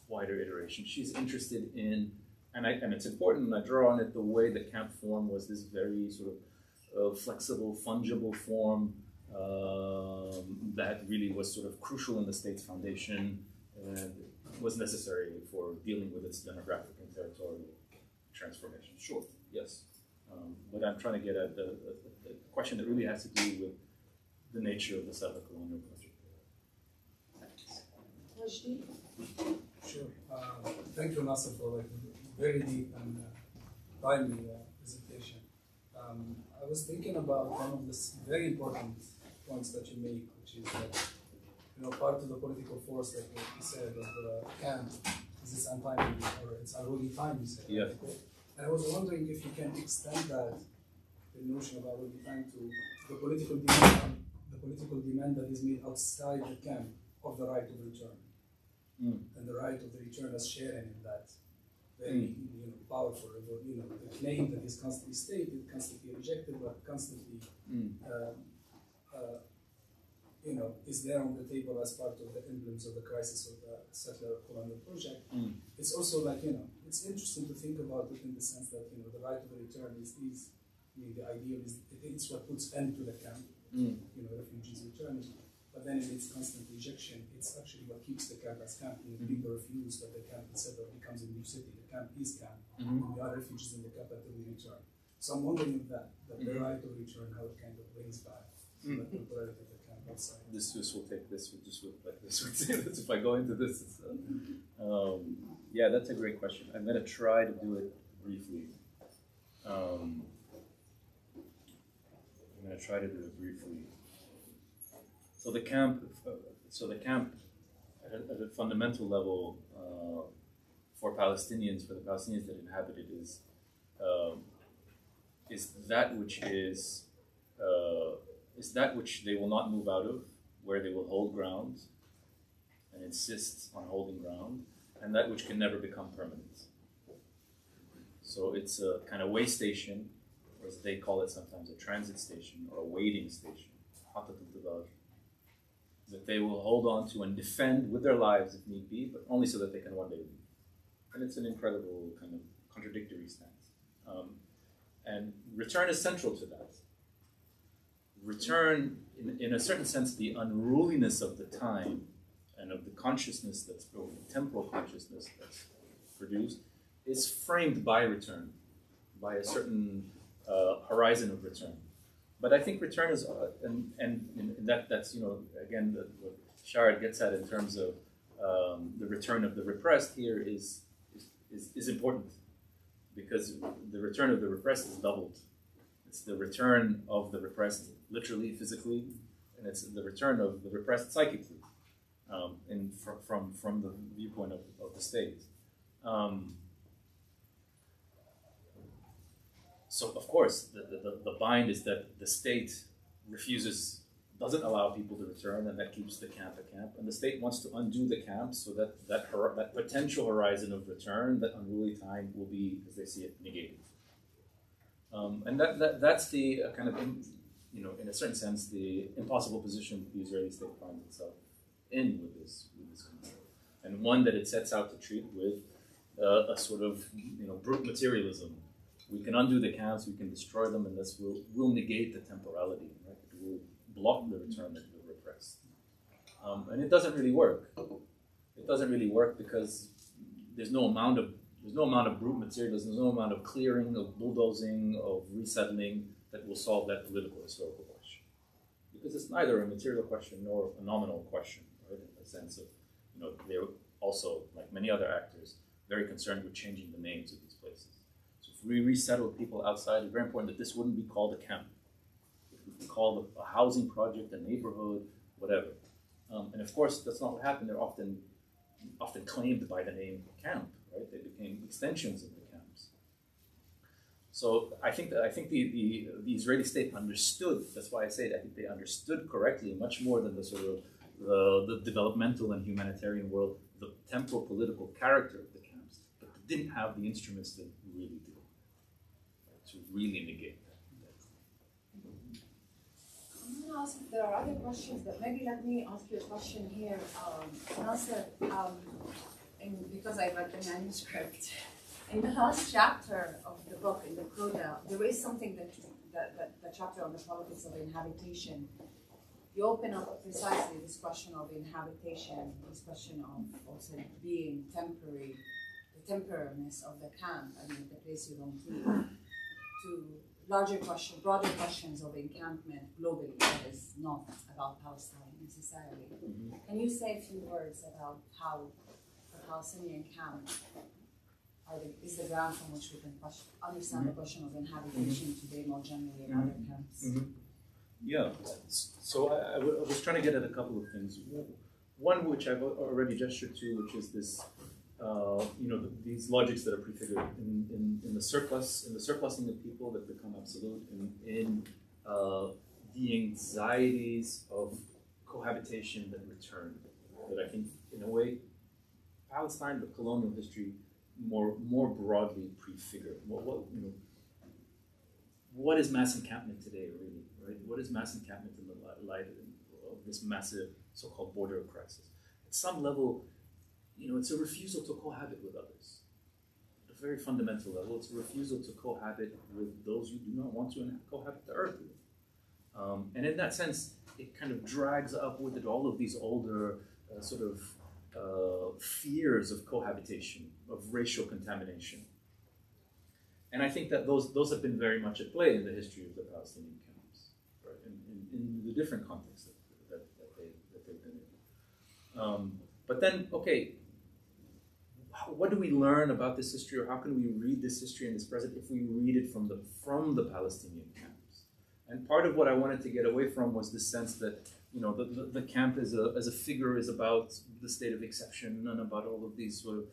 wider iteration. She's interested in and, I, and it's important, and I draw on it, the way the camp form was this very sort of uh, flexible, fungible form um, that really was sort of crucial in the state's foundation and was necessary for dealing with its demographic and territorial transformation. Sure, yes. Um, but I'm trying to get at the, the, the, question that really has to do with the nature of the settler colonial project. Sure. Uh, thank you, Nasser, for like very deep and uh, timely uh, presentation. Um, I was thinking about one of the very important points that you make, which is that you know part of the political force, like you said, of the camp is this untimely or it's unruly time. You said. Yeah. And I was wondering if you can extend that the notion of unruly time to the political demand, the political demand that is made outside the camp of the right of return, mm. and the right of the return as sharing in that very mm. you know, powerful. You know, the claim that is constantly stated, constantly rejected, but constantly, mm. uh, uh, you know, is there on the table as part of the emblems of the crisis of the settler colonial project. Mm. It's also like you know, it's interesting to think about it in the sense that you know, the right of return is, is I mean, the ideal is it's what puts end to the camp. Mm. You know, refugees returning but then in its constant rejection, it's actually what keeps the camp as camp. You know, mm-hmm. people refuse that the camp itself becomes a new city. The camp is camp. Mm-hmm. We are refugees in the camp until we return. So I'm wondering if that, that mm-hmm. the right of return, how it kind of brings back outside. This, this will take this, will just look like [LAUGHS] this. if I go into this, uh, um, yeah, that's a great question. I'm going to try to do it briefly. Um, I'm going to try to do it briefly. So the camp, so the camp, at a, at a fundamental level, uh, for Palestinians, for the Palestinians that inhabit it, is um, is that which is uh, is that which they will not move out of, where they will hold ground and insist on holding ground, and that which can never become permanent. So it's a kind of way station, or as they call it sometimes, a transit station or a waiting station that they will hold on to and defend with their lives if need be, but only so that they can one day leave. And it's an incredible kind of contradictory stance. Um, and return is central to that. Return, in, in a certain sense, the unruliness of the time and of the consciousness that's, or temporal consciousness that's produced, is framed by return, by a certain uh, horizon of return. But I think return is, uh, and, and, and, that, that's, you know, again, the, what Sharad gets at in terms of um, the return of the repressed here is, is, is, important because the return of the repressed is doubled. It's the return of the repressed literally, physically, and it's the return of the repressed psychically um, in, from, from, from the viewpoint of, of the state. Um, so of course, the, the, the bind is that the state refuses, doesn't allow people to return, and that keeps the camp a camp. And the state wants to undo the camp so that that, that potential horizon of return, that unruly time, will be, as they see it, negated. Um, and that, that that's the uh, kind of, you know, in a certain sense, the impossible position the Israeli state finds itself in with this with this control, and one that it sets out to treat with uh, a sort of you know brute materialism. We can undo the camps, we can destroy them, and this will will negate the temporality. Right? It will block the return that we repressed. Um, and it doesn't really work. It doesn't really work because there's no amount of there's no amount of brute materialism, there's no amount of clearing, of bulldozing, of resettling that will solve that political historical question. Because it's neither a material question nor a nominal question, right? In the sense of, you know, they're also, like many other actors, very concerned with changing the names of these places. So if we resettle people outside, it's very important that this wouldn't be called a camp. It would be called a, a housing project, a neighborhood, whatever. Um, and of course, that's not what happened. They're often often claimed by the name camp, right? They became extensions of the camps. So I think that I think the, the, the Israeli state understood. That's why I say it. I think they understood correctly much more than the sort of the, the developmental and humanitarian world, the temporal political character of the camps, but they didn't have the instruments to really do to really negate that. I'm gonna ask if there are other questions, but maybe let me ask you a question here. Um, Nasser, um, in, because I read the manuscript, in the last chapter of the book, in the Coda, there is something that, that, that the chapter on the politics of inhabitation. You open up precisely this question of inhabitation, this question of also being temporary, the temporariness of the camp, I mean, the place you don't leave, to larger question, broader questions of encampment globally that is not about Palestine necessarily. Mm-hmm. Can you say a few words about how the Palestinian camp are the, is the ground from which we can question, understand the question of inhabitation today more generally in other camps? Yeah, so I was trying to get at a couple of things. One which I've already gestured to, which is this, uh, you know, the, these logics that are prefigured in, in, in the surplus, in the surplusing of people that become absolute, in, in uh, the anxieties of cohabitation that return. That I think, in a way, Palestine, but colonial history, more more broadly prefigured. What, what you know, what is mass encampment today, really? Right? What is mass encampment in the light of this massive so-called border crisis? At some level, you know, it's a refusal to cohabit with others. At a very fundamental level, it's a refusal to cohabit with those you do not want to cohabit the earth with. Um, and in that sense, it kind of drags up with it all of these older uh, sort of uh, fears of cohabitation, of racial contamination. And I think that those, those have been very much at play in the history of the Palestinian camps, right? in, in, in the different contexts that, that, that, they, that they've been in. Um, but then, okay, what do we learn about this history, or how can we read this history in this present if we read it from the, from the Palestinian camps? And part of what I wanted to get away from was the sense that you know the, the, the camp as a, as a figure is about the state of exception and about all of these sort of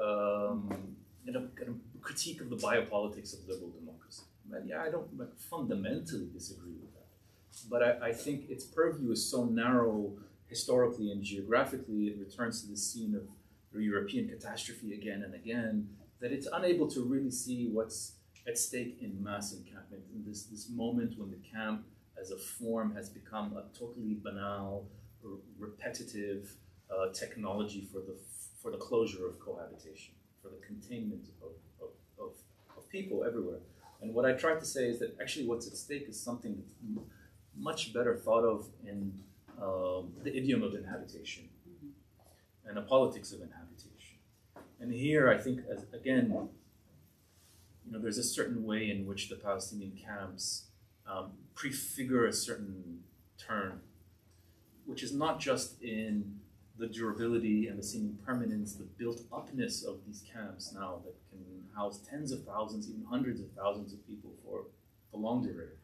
um, you know, kind of critique of the biopolitics of liberal democracy. And yeah, I don't like, fundamentally disagree with that. But I, I think its purview is so narrow historically and geographically, it returns to the scene of the European catastrophe again and again, that it's unable to really see what's at stake in mass encampment, in this, this moment when the camp as a form has become a totally banal, repetitive uh, technology for the, for the closure of cohabitation, for the containment of, of, of, of people everywhere. And what I tried to say is that actually what's at stake is something that's much better thought of in um, the idiom of inhabitation and the politics of inhabitation. And here, I think, as, again, you know, there's a certain way in which the Palestinian camps um, prefigure a certain turn, which is not just in the durability and the seeming permanence, the built upness of these camps now that can house tens of thousands, even hundreds of thousands of people for a long duration.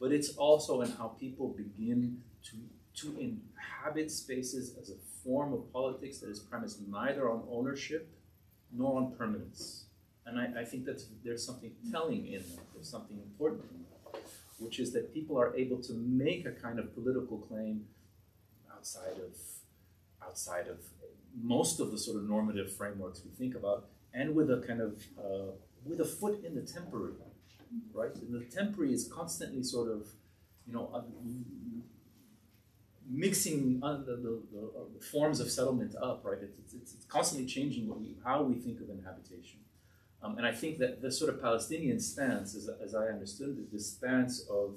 But it's also in how people begin to, to inhabit spaces as a form of politics that is premised neither on ownership nor on permanence. And I, I think that there's something telling in that. There's something important which is that people are able to make a kind of political claim outside of outside of most of the sort of normative frameworks we think about, and with a kind of uh, with a foot in the temporary, right? And the temporary is constantly sort of, you know, uh, mixing uh, the, the, the, uh, forms of settlement up, right? It's, it's, it's constantly changing we, how we think of inhabitation. Um, and I think that the sort of Palestinian stance, as, as I understood it, this stance of,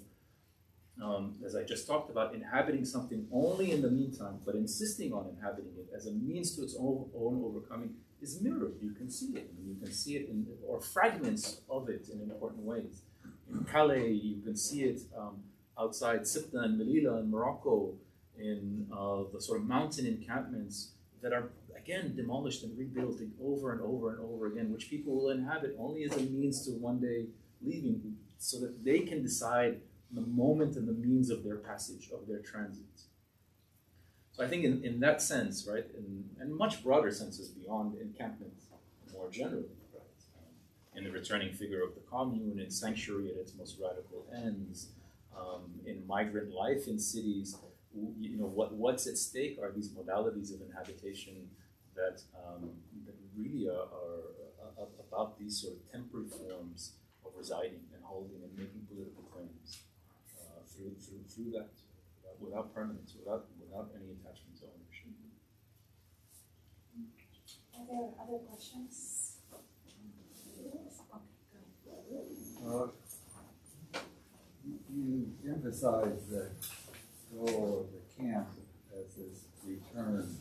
um, as I just talked about, inhabiting something only in the meantime, but insisting on inhabiting it as a means to its own, own overcoming, is mirrored. You can see it. you can see it in, or fragments of it in important ways. In Calais, you can see it um, outside Sibta and Melilla in Morocco, in uh, the sort of mountain encampments that are again demolished and rebuilt over and over and over again, which people will inhabit only as a means to one day leaving, so that they can decide the moment and the means of their passage, of their transit. So I think in, in that sense, right, in, and much broader senses beyond encampment more generally, right, um, in the returning figure of the commune, in sanctuary at its most radical ends, um, in migrant life in cities, you know, what, what's at stake are these modalities of inhabitation that, um, that really are, are, are, about these sort of temporary forms of residing and holding and making political claims uh, through, through, through that, without, without permanence, without, without any attachment to ownership. Are there other questions? Okay, Uh, you emphasize that goal of the camp as this return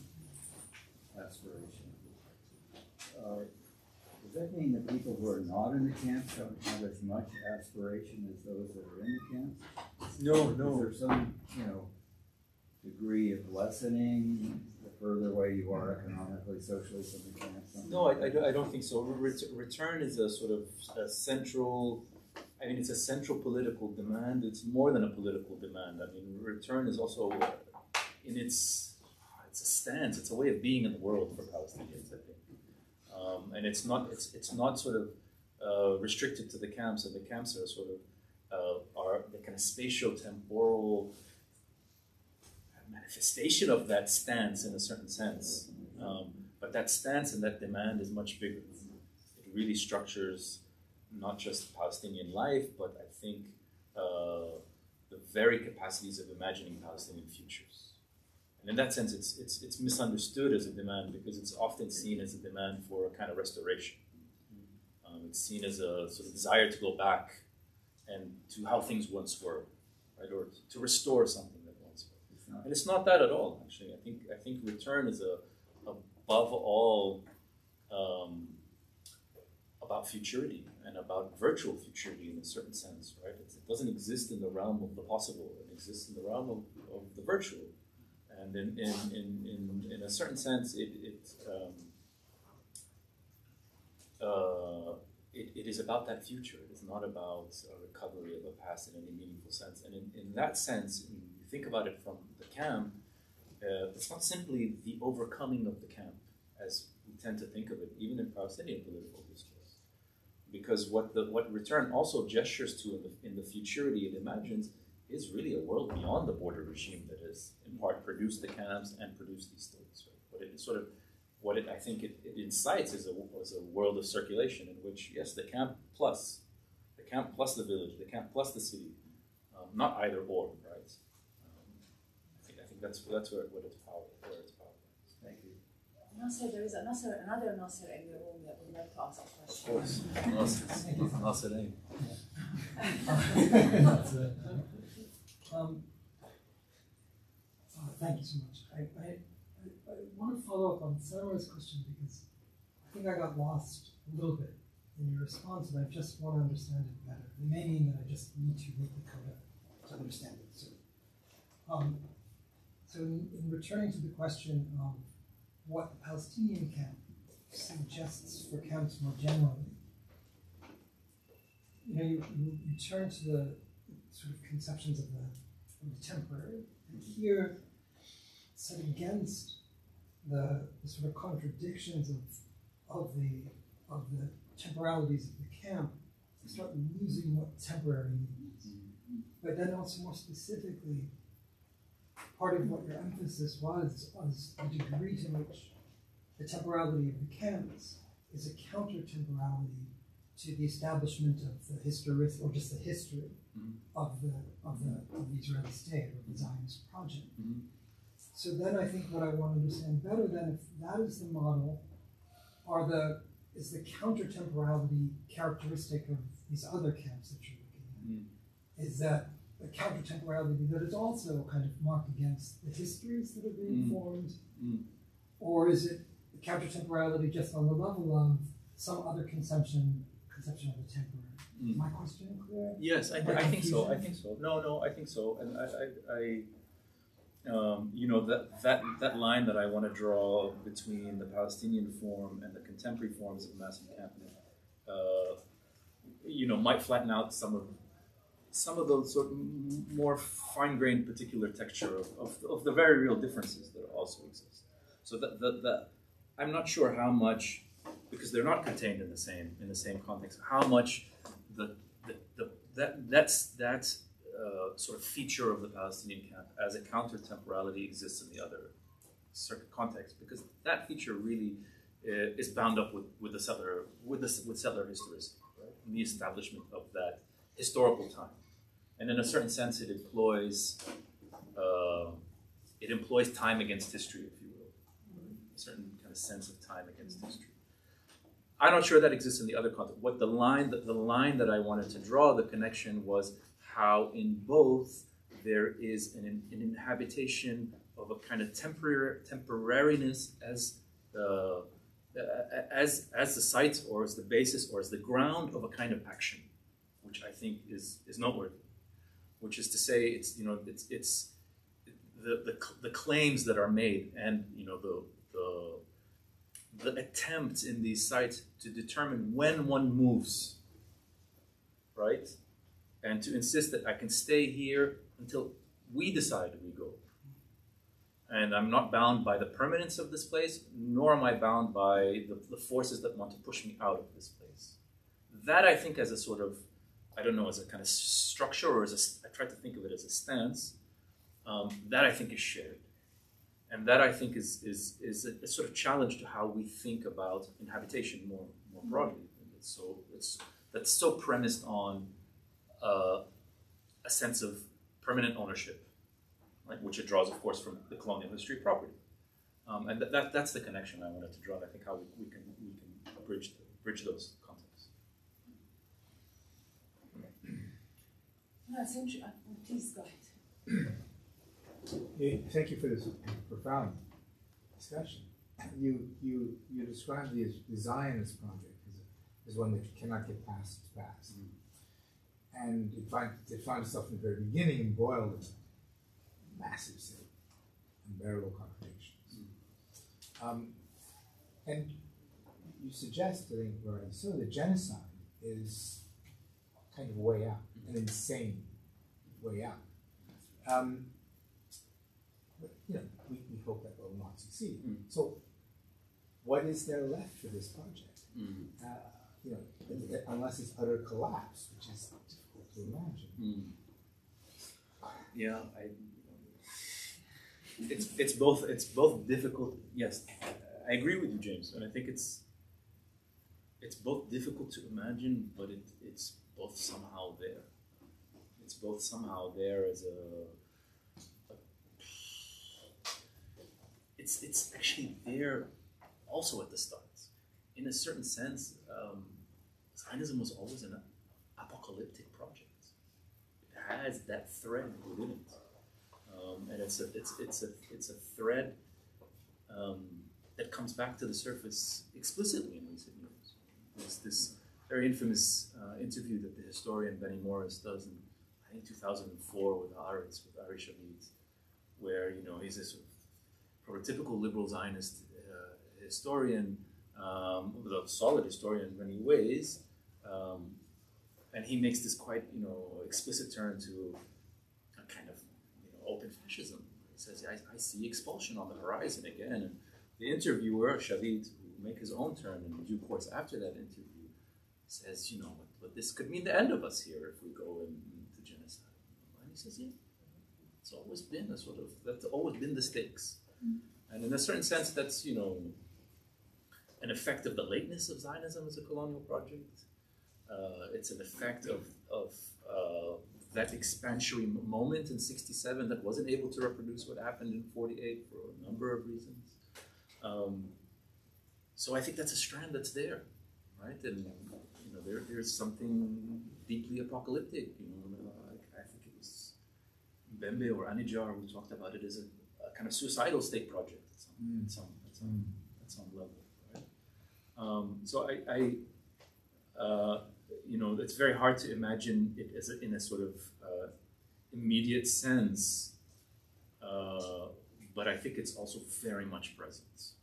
aspiration. Uh, does that mean that people who are not in the camps don't have as much aspiration as those that are in the camps? No, no. Is there some, you know, degree of lessening the further away you are economically, socially from the camps? No, I, I, don't, I don't think so. Return is a sort of a central I mean, it's a central political demand. It's more than a political demand. I mean, return is also in its it's a stance. It's a way of being in the world for Palestinians. I think, um, and it's not it's it's not sort of uh, restricted to the camps. And the camps are sort of uh, are the kind of spatio-temporal manifestation of that stance in a certain sense. Um, but that stance and that demand is much bigger. It really structures not just Palestinian life, but I think uh, the very capacities of imagining Palestinian futures. And in that sense, it's, it's, it's misunderstood as a demand because it's often seen as a demand for a kind of restoration. Um, it's seen as a sort of desire to go back and to how things once were, right, or to restore something that once was. And it's not that at all. Actually, I think I think return is a above all um, about futurity and about virtual futurity in a certain sense, right? It's, it doesn't exist in the realm of the possible, it exists in the realm of, of the virtual. And in, in, in, in, in a certain sense, it, it, um, uh, it, it is about that future. It is not about a recovery of the past in any meaningful sense. And in, in that sense, you think about it from the camp, uh, it's not simply the overcoming of the camp, as we tend to think of it, even in Palestinian political discourse because what the what return also gestures to in the, in the futurity it imagines is really a world beyond the border regime that has in part produced the camps and produced these things. Right? It sort of what it, I think it, it incites is a, is a world of circulation in which yes, the camp plus the camp plus the village, the camp plus the city, um, not either or, right? Um, I think I think that's that's where what it's power. Thank you. Nasser, there is a Nasser, another Nasser in the room that would like to ask a question. Of course. Nasser, Nasser [LAUGHS] um, oh, thank you so much. I, I, I, I want to follow up on Sarah's question because I think I got lost a little bit in your response, and I just want to understand it better. It may mean that I just need to read the code to understand it. So, um, so in, in returning to the question of what the Palestinian camp suggests for camps more generally. You know, you, you, you turn to the sort of conceptions of the, of the temporary, and here, set against the, the, sort of contradictions of, of the of the temporalities of the camp, start losing what temporary means. Mm-hmm. But then also more specifically, part of what your emphasis was was the degree to which the temporality of the camps is a counter temporality to the establishment of the history or just the history Mhm. of the of the of the Israeli state or the Zionist project. Mhm. So then I think what I want to understand better then if that is the model, are the is the counter temporality characteristic of these other camps that you're looking at? Is that a counter temporality that is also kind of marked against the histories that are being Mm. formed? Mm. Or is it a counter temporality just on the level of some other conception conception of the temporary? Is Mm. my question clear? Yes, I, Or I think so. I think so. No, no, I think so. And I, I, I um, you know, that that that line that I want to draw between the Palestinian form and the contemporary forms of mass encampment, uh, you know, might flatten out some of some of those sort of more fine-grained particular texture of, of, of the very real differences that also exist. So that, that, that I'm not sure how much, because they're not contained in the same in the same context, how much the, the, the that that's that uh, sort of feature of the Palestinian camp as a counter temporality exists in the other certain context, because that feature really uh, is bound up with, with the settler with the with settler historicity, right? And the establishment of that historical time, and in a certain sense, it employs uh, it employs time against history, if you will, a certain kind of sense of time against history. I'm not sure that exists in the other context. What the line, the, the line that I wanted to draw, the connection was how in both there is an, an inhabitation of a kind of temporary temporariness as the as as the site or as the basis or as the ground of a kind of action, which I think is is noteworthy. Which is to say, it's you know it's it's the the, the claims that are made and you know the the the attempt in these sites to determine when one moves, right? And to insist that I can stay here until we decide we go. And I'm not bound by the permanence of this place, nor am I bound by the, the forces that want to push me out of this place. That I think as a sort of, I don't know, as a kind of structure or as a, I try to think of it as a stance, um, that I think is shared and that I think is is is a, a, sort of challenge to how we think about inhabitation more more broadly. And it's so it's that's so premised on uh, a sense of permanent ownership, right? which it draws, of course, from the colonial history property. Um, and that, that that's the connection I wanted to draw. I think how we, we can we can bridge bridge those contexts. That's interesting. Uh, please go ahead. [CLEARS THROAT] Thank you for this profound discussion. You, you, you described the, the Zionist project as, a, as one that cannot get past its past. Mm-hmm. And it, find, it found itself in the very beginning embroiled in massive sin, unbearable contradictions. Mm-hmm. Um, and you suggest, I think, rightly so, that genocide is kind of way out, an insane way out. Um, but you know, we, we hope that will not succeed. Mm. So, what is there left for this project? Mm. Uh, you know, it- it- unless it's utter collapse, which is difficult to imagine. Mm. Yeah, I. It's it's both it's both difficult. Yes, I agree with you, James, and I think it's it's both difficult to imagine, but it, it's both somehow there. Both somehow there as a. It's it's actually there, also at the start. In a certain sense, um, Zionism was always an apocalyptic project It has that thread within it, um, and it's a it's it's a it's a thread um, that comes back to the surface explicitly in recent years. There's this very infamous uh, interview that the historian Benny Morris does in think 2004 with Haaretz with Ari Shavit, where you know he's a sort of prototypical liberal Zionist uh, historian, um, a solid historian in many ways. Um, and he makes this quite you know explicit turn to a kind of you know open fascism. He says, "I, I see expulsion on the horizon again." And the interviewer Shavit, who make his own turn in due course after that interview, says, you know, but, this could mean the end of us here if we go genocide. And he says, yeah, it's always been a sort of that's always been the stakes, and in a certain sense, that's you know an effect of the lateness of Zionism as a colonial project. Uh, it's an effect of of uh, that expansionary moment in '67 that wasn't able to reproduce what happened in '48 for a number of reasons. Um, so I think that's a strand that's there, right? And you know, there, there's something deeply apocalyptic. You know, I, I think it was Mbembe or Anidjar who talked about it as a, a kind of suicidal state project at some, Mm. at some, at some, at some level, right? Um, so I, I uh, you know, it's very hard to imagine it as a, in a sort of uh, immediate sense, uh, but I think it's also very much present.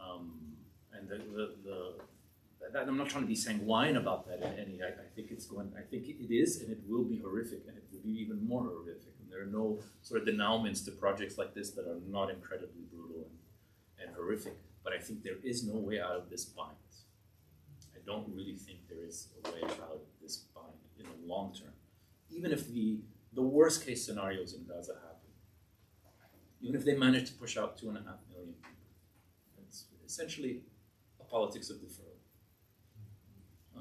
Um, and the, the, the that, I'm not trying to be sanguine about that in any. I, I think it's going. I think it is, and it will be horrific, and it will be even more horrific. There are no sort of denouements to projects like this that are not incredibly brutal and, and horrific. But I think there is no way out of this bind. I don't really think there is a way out of this bind in the long term. Even if the the worst case scenarios in Gaza happen, even if they manage to push out two and a half million people, it's essentially a politics of deferral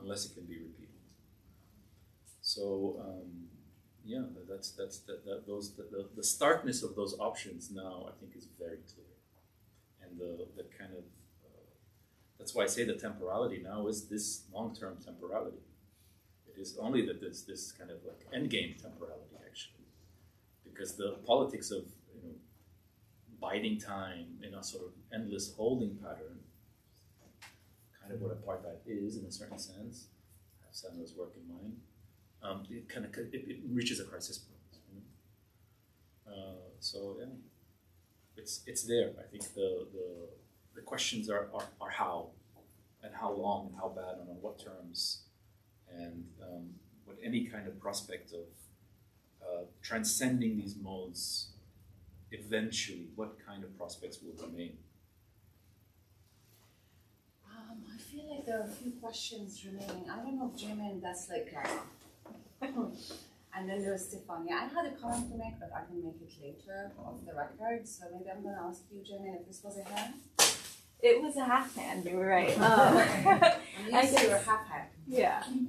unless it can be repeated. So um, yeah, that's that's that, those the, the, the starkness of those options now I think is very clear, and the the kind of uh, that's why I say the temporality now is this long term temporality. It is only that there's this kind of like end game temporality actually, because the politics of you know biding time in a sort of endless holding pattern kind of what apartheid is in a certain sense. I have Samuel's work in mind. Um, it kind of it, it reaches a crisis point. You know? uh, so yeah, it's it's there. I think the the, the questions are, are, are how and how long and how bad and on what terms and um, what any kind of prospect of uh, transcending these modes eventually what kind of prospects will remain Um, I feel like there are a few questions remaining. I don't know if Jamin, that's like, uh, [LAUGHS] and then there was Stefania. I had a comment to make, but I can make it later off the record. So maybe I'm going to ask you, Jenny, if this was a hand. It was a half hand, you were right. [LAUGHS] Um, I'm I used to your half hand. yeah. And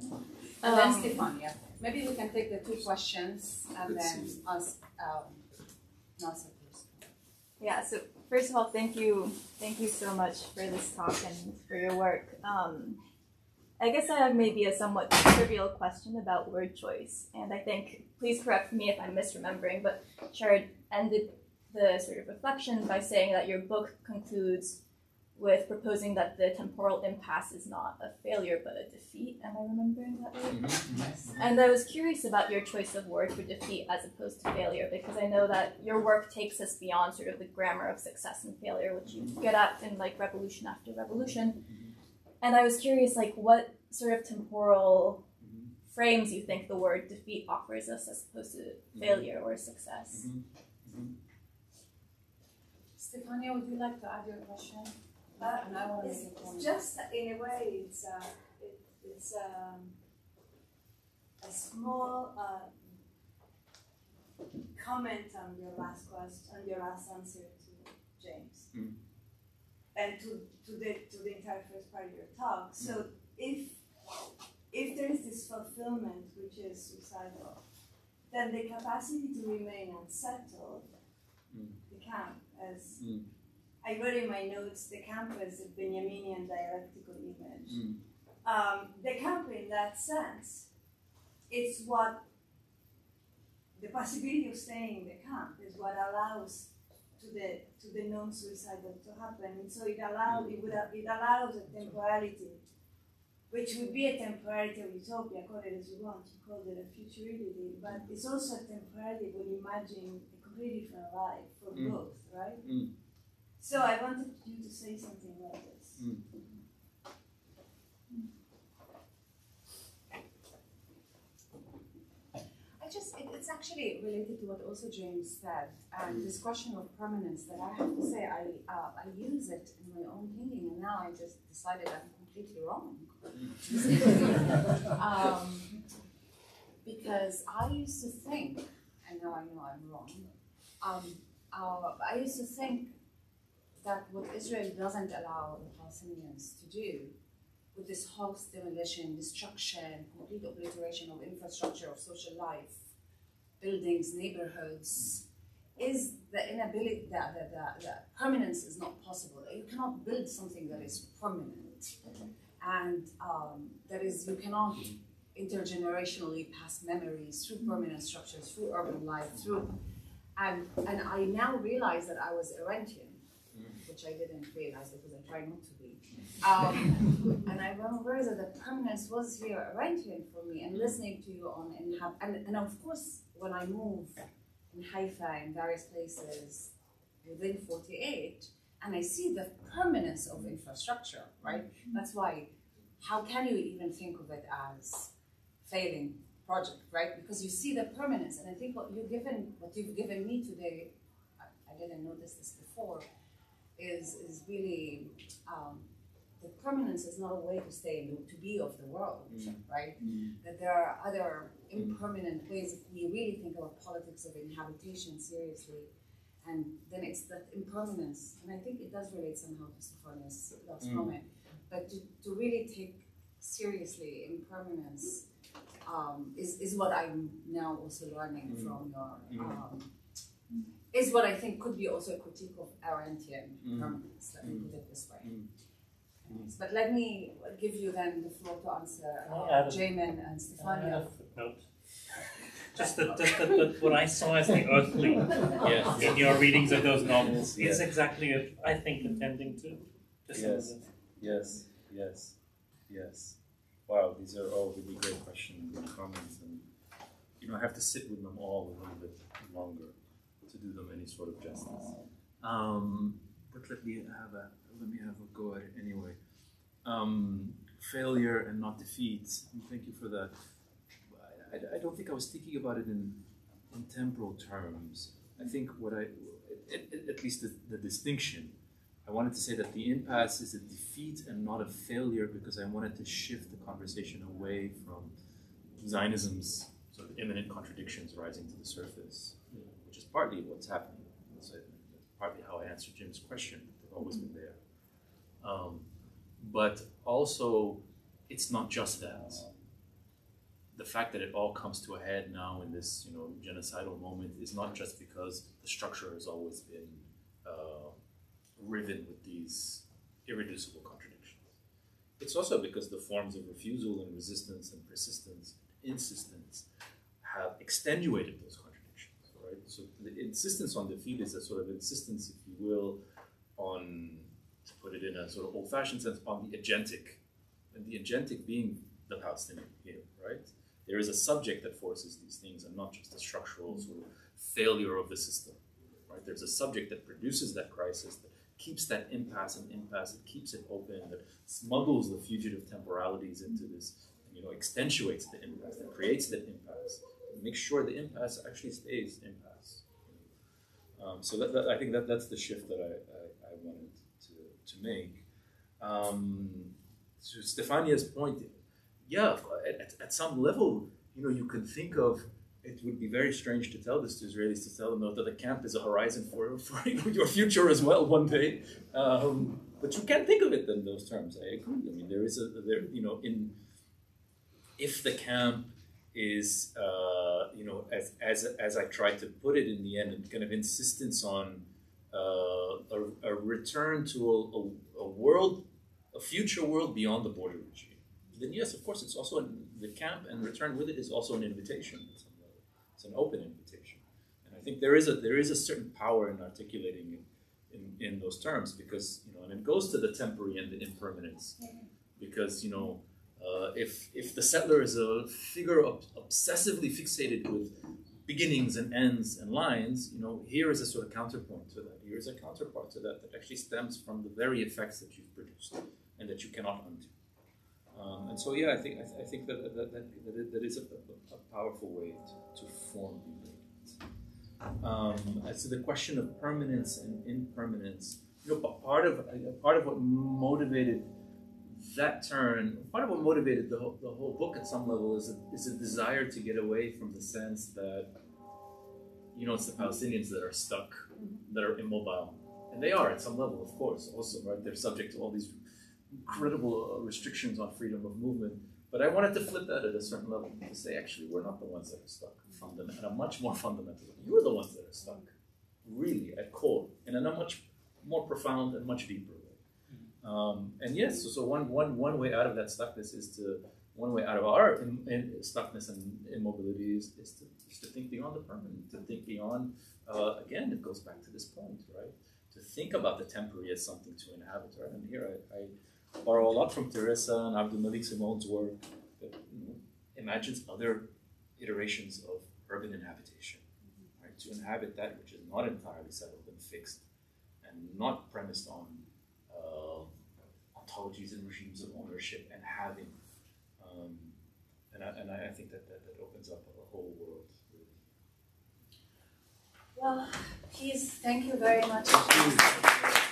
then Um, Stefania. Maybe we can take the two questions and then ask um, Nasser first. Yeah, so first of all, thank you, thank you so much for this talk and for your work. Um, I guess I have maybe a somewhat trivial question about word choice, and I think, please correct me if I'm misremembering, but Sharad ended the sort of reflection by saying that your book concludes with proposing that the temporal impasse is not a failure but a defeat. Am I remembering that right? Mm-hmm, mm-hmm, mm-hmm. And I was curious about your choice of word for defeat as opposed to failure, because I know that your work takes us beyond sort of the grammar of success and failure, which you get at in like revolution after revolution. And I was curious, like, what sort of temporal frames you think the word defeat offers us as opposed to failure or success. Stefania, would you like to add your question? Uh, And I wanna it's, make it's just in a way it's uh, it, it's um, a small uh, comment on your last question on your last answer to James Mm. And to, to the to the entire first part of your talk. So if if there is this fulfillment which is suicidal, then the capacity to remain unsettled, Mm. the camp as Mm. I wrote in my notes the camp as a Benjaminian dialectical image. Mm. Um, the camp, in that sense, it's what the possibility of staying in the camp is what allows to the to the non-suicidal to happen, and so it allows it would it allows a temporality, which would be a temporality of utopia, call it as you want, you call it a futurity, but it's also a temporality when you imagine a completely different life for Mm. both, right? Mm. So I wanted you to say something like this. Mm. I just, it, it's actually related to what also James said, and this question of permanence that I have to say, I, uh, I use it in my own thinking, and now I just decided I'm completely wrong. [LAUGHS] um, because I used to think, and now I know I'm wrong, um, uh, I used to think that what Israel doesn't allow the Palestinians to do with this host demolition, destruction, complete obliteration of infrastructure, of social life, buildings, neighborhoods, is the inability that the, the, the permanence is not possible. You cannot build something that is permanent. And um, that is, you cannot intergenerationally pass memories through permanent structures, through urban life, through, and, and I now realize that I was Arendtian, which I didn't realize because I try not to be. Um, and I realized that the permanence was here Arendtian for me, and listening to you on, and, have, and, and of course, when I move in Haifa in various places within 48, and I see the permanence of infrastructure, right? That's why, how can you even think of it as failing project, right? Because you see the permanence, and I think what you've given, what you've given me today, I, I didn't notice this before, is is really um, permanence is not a way to stay to be of the world, Mm. right? That there are other impermanent ways if we really think about politics of inhabitation seriously. And then it's that impermanence, and I think it does relate somehow to Stefania's last Mm. comment. But to, to really take seriously impermanence um, is, is what I'm now also learning Mm. from your Mm. um, is what I think could be also a critique of Arendtian Mm. permanence. Let me Mm. put it this way. Mm. But let me give you then the floor to answer Can uh, Jamin and Stefania. have a footnote. Just that, just that, that what I saw as the earthly Yes. in your readings of those novels is exactly, it, I think, attending to. to some Yes. it. Yes, yes, yes. Wow, these are all really great questions and comments, and you know I have to sit with them all a little bit longer to do them any sort of justice. Um, but let me have a let me have a go at it anyway. Um, failure and not defeat. and Thank you for that. I, I, don't think I was thinking about it in in temporal terms. I think what I at, at- least the, the distinction I wanted to say that the impasse is a defeat and not a failure because I wanted to shift the conversation away from Zionism's sort of imminent contradictions rising to the surface, which is partly what's happening. That's partly how I answered Jim's question. They've always been there. Um, but also, it's not just that. The fact that it all comes to a head now in this, you know, genocidal moment is not just because the structure has always been uh, riven with these irreducible contradictions. It's also because the forms of refusal and resistance and persistence insistence have extenuated those contradictions, right? So the insistence on defeat is a sort of insistence, if you will, on, put it in a sort of old-fashioned sense, on the agentic, and the agentic being the Palestinian here, right? There is a subject that forces these things and not just a structural sort of failure of the system, right? There's a subject that produces that crisis, that keeps that impasse and impasse, it keeps it open, that smuggles the fugitive temporalities into this, you know, accentuates the impasse, that creates that impasse, and makes sure the impasse actually stays impasse. Um, so that, that- I think that that's the shift that I, to, make. Um, to Stefania's point, yeah, at, at- some level, you know, you can think of it would be very strange to tell this to Israelis to tell them that the camp is a horizon for, [LAUGHS] for your future as well one day. Um, but you can't think of it in those terms. I agree. I mean, there is a there, you know, in if the camp is, uh, you know, as as as I tried to put it in the end, a kind of insistence on a, a return to a, a, world, a future world beyond the border regime. Then yes, of course, it's also an, the camp and return with it is also an invitation. It's an open invitation, and I think there is a there is a certain power in articulating it in, in those terms because you know, and it goes to the temporary and the impermanence, because you know, uh, if if the settler is a figure ob- obsessively fixated with beginnings and ends and lines, you know, here is a sort of counterpoint to that. Here is a counterpart to that that actually stems from the very effects that you've produced and that you cannot undo. Um, and so, yeah, I think I, th- I think that that, that, that, that is a, a, powerful way to, to form debate. Um, as to the question of permanence and impermanence, you know, part of uh, part of what motivated that turn, part of what motivated the whole, the whole book at some level is a, is a desire to get away from the sense that, you know, it's the Palestinians that are stuck, that are immobile. And they are at some level, of course, also, right? They're subject to all these incredible uh, restrictions on freedom of movement. But I wanted to flip that at a certain level to say, actually, we're not the ones that are stuck, fundament, at a much more fundamental. You're the ones that are stuck, really, at core, and in a much more profound and much deeper. Um, and yes, so, so one, one, one way out of that stuckness is to, one way out of our in, in stuckness and immobility is, is, to, is to think beyond the permanent, to think beyond, uh, again, it goes back to this point, right? To think about the temporary as something to inhabit, right? And here I, I borrow a lot from Teresa and AbdouMaliq Simone's work that you know, imagines other iterations of urban inhabitation, right? To inhabit that which is not entirely settled and fixed and not premised on ontologies and regimes of ownership and having. Um, and I, and I I think that, that that opens up a whole world. Really. Well, please, thank you very much. Thank you.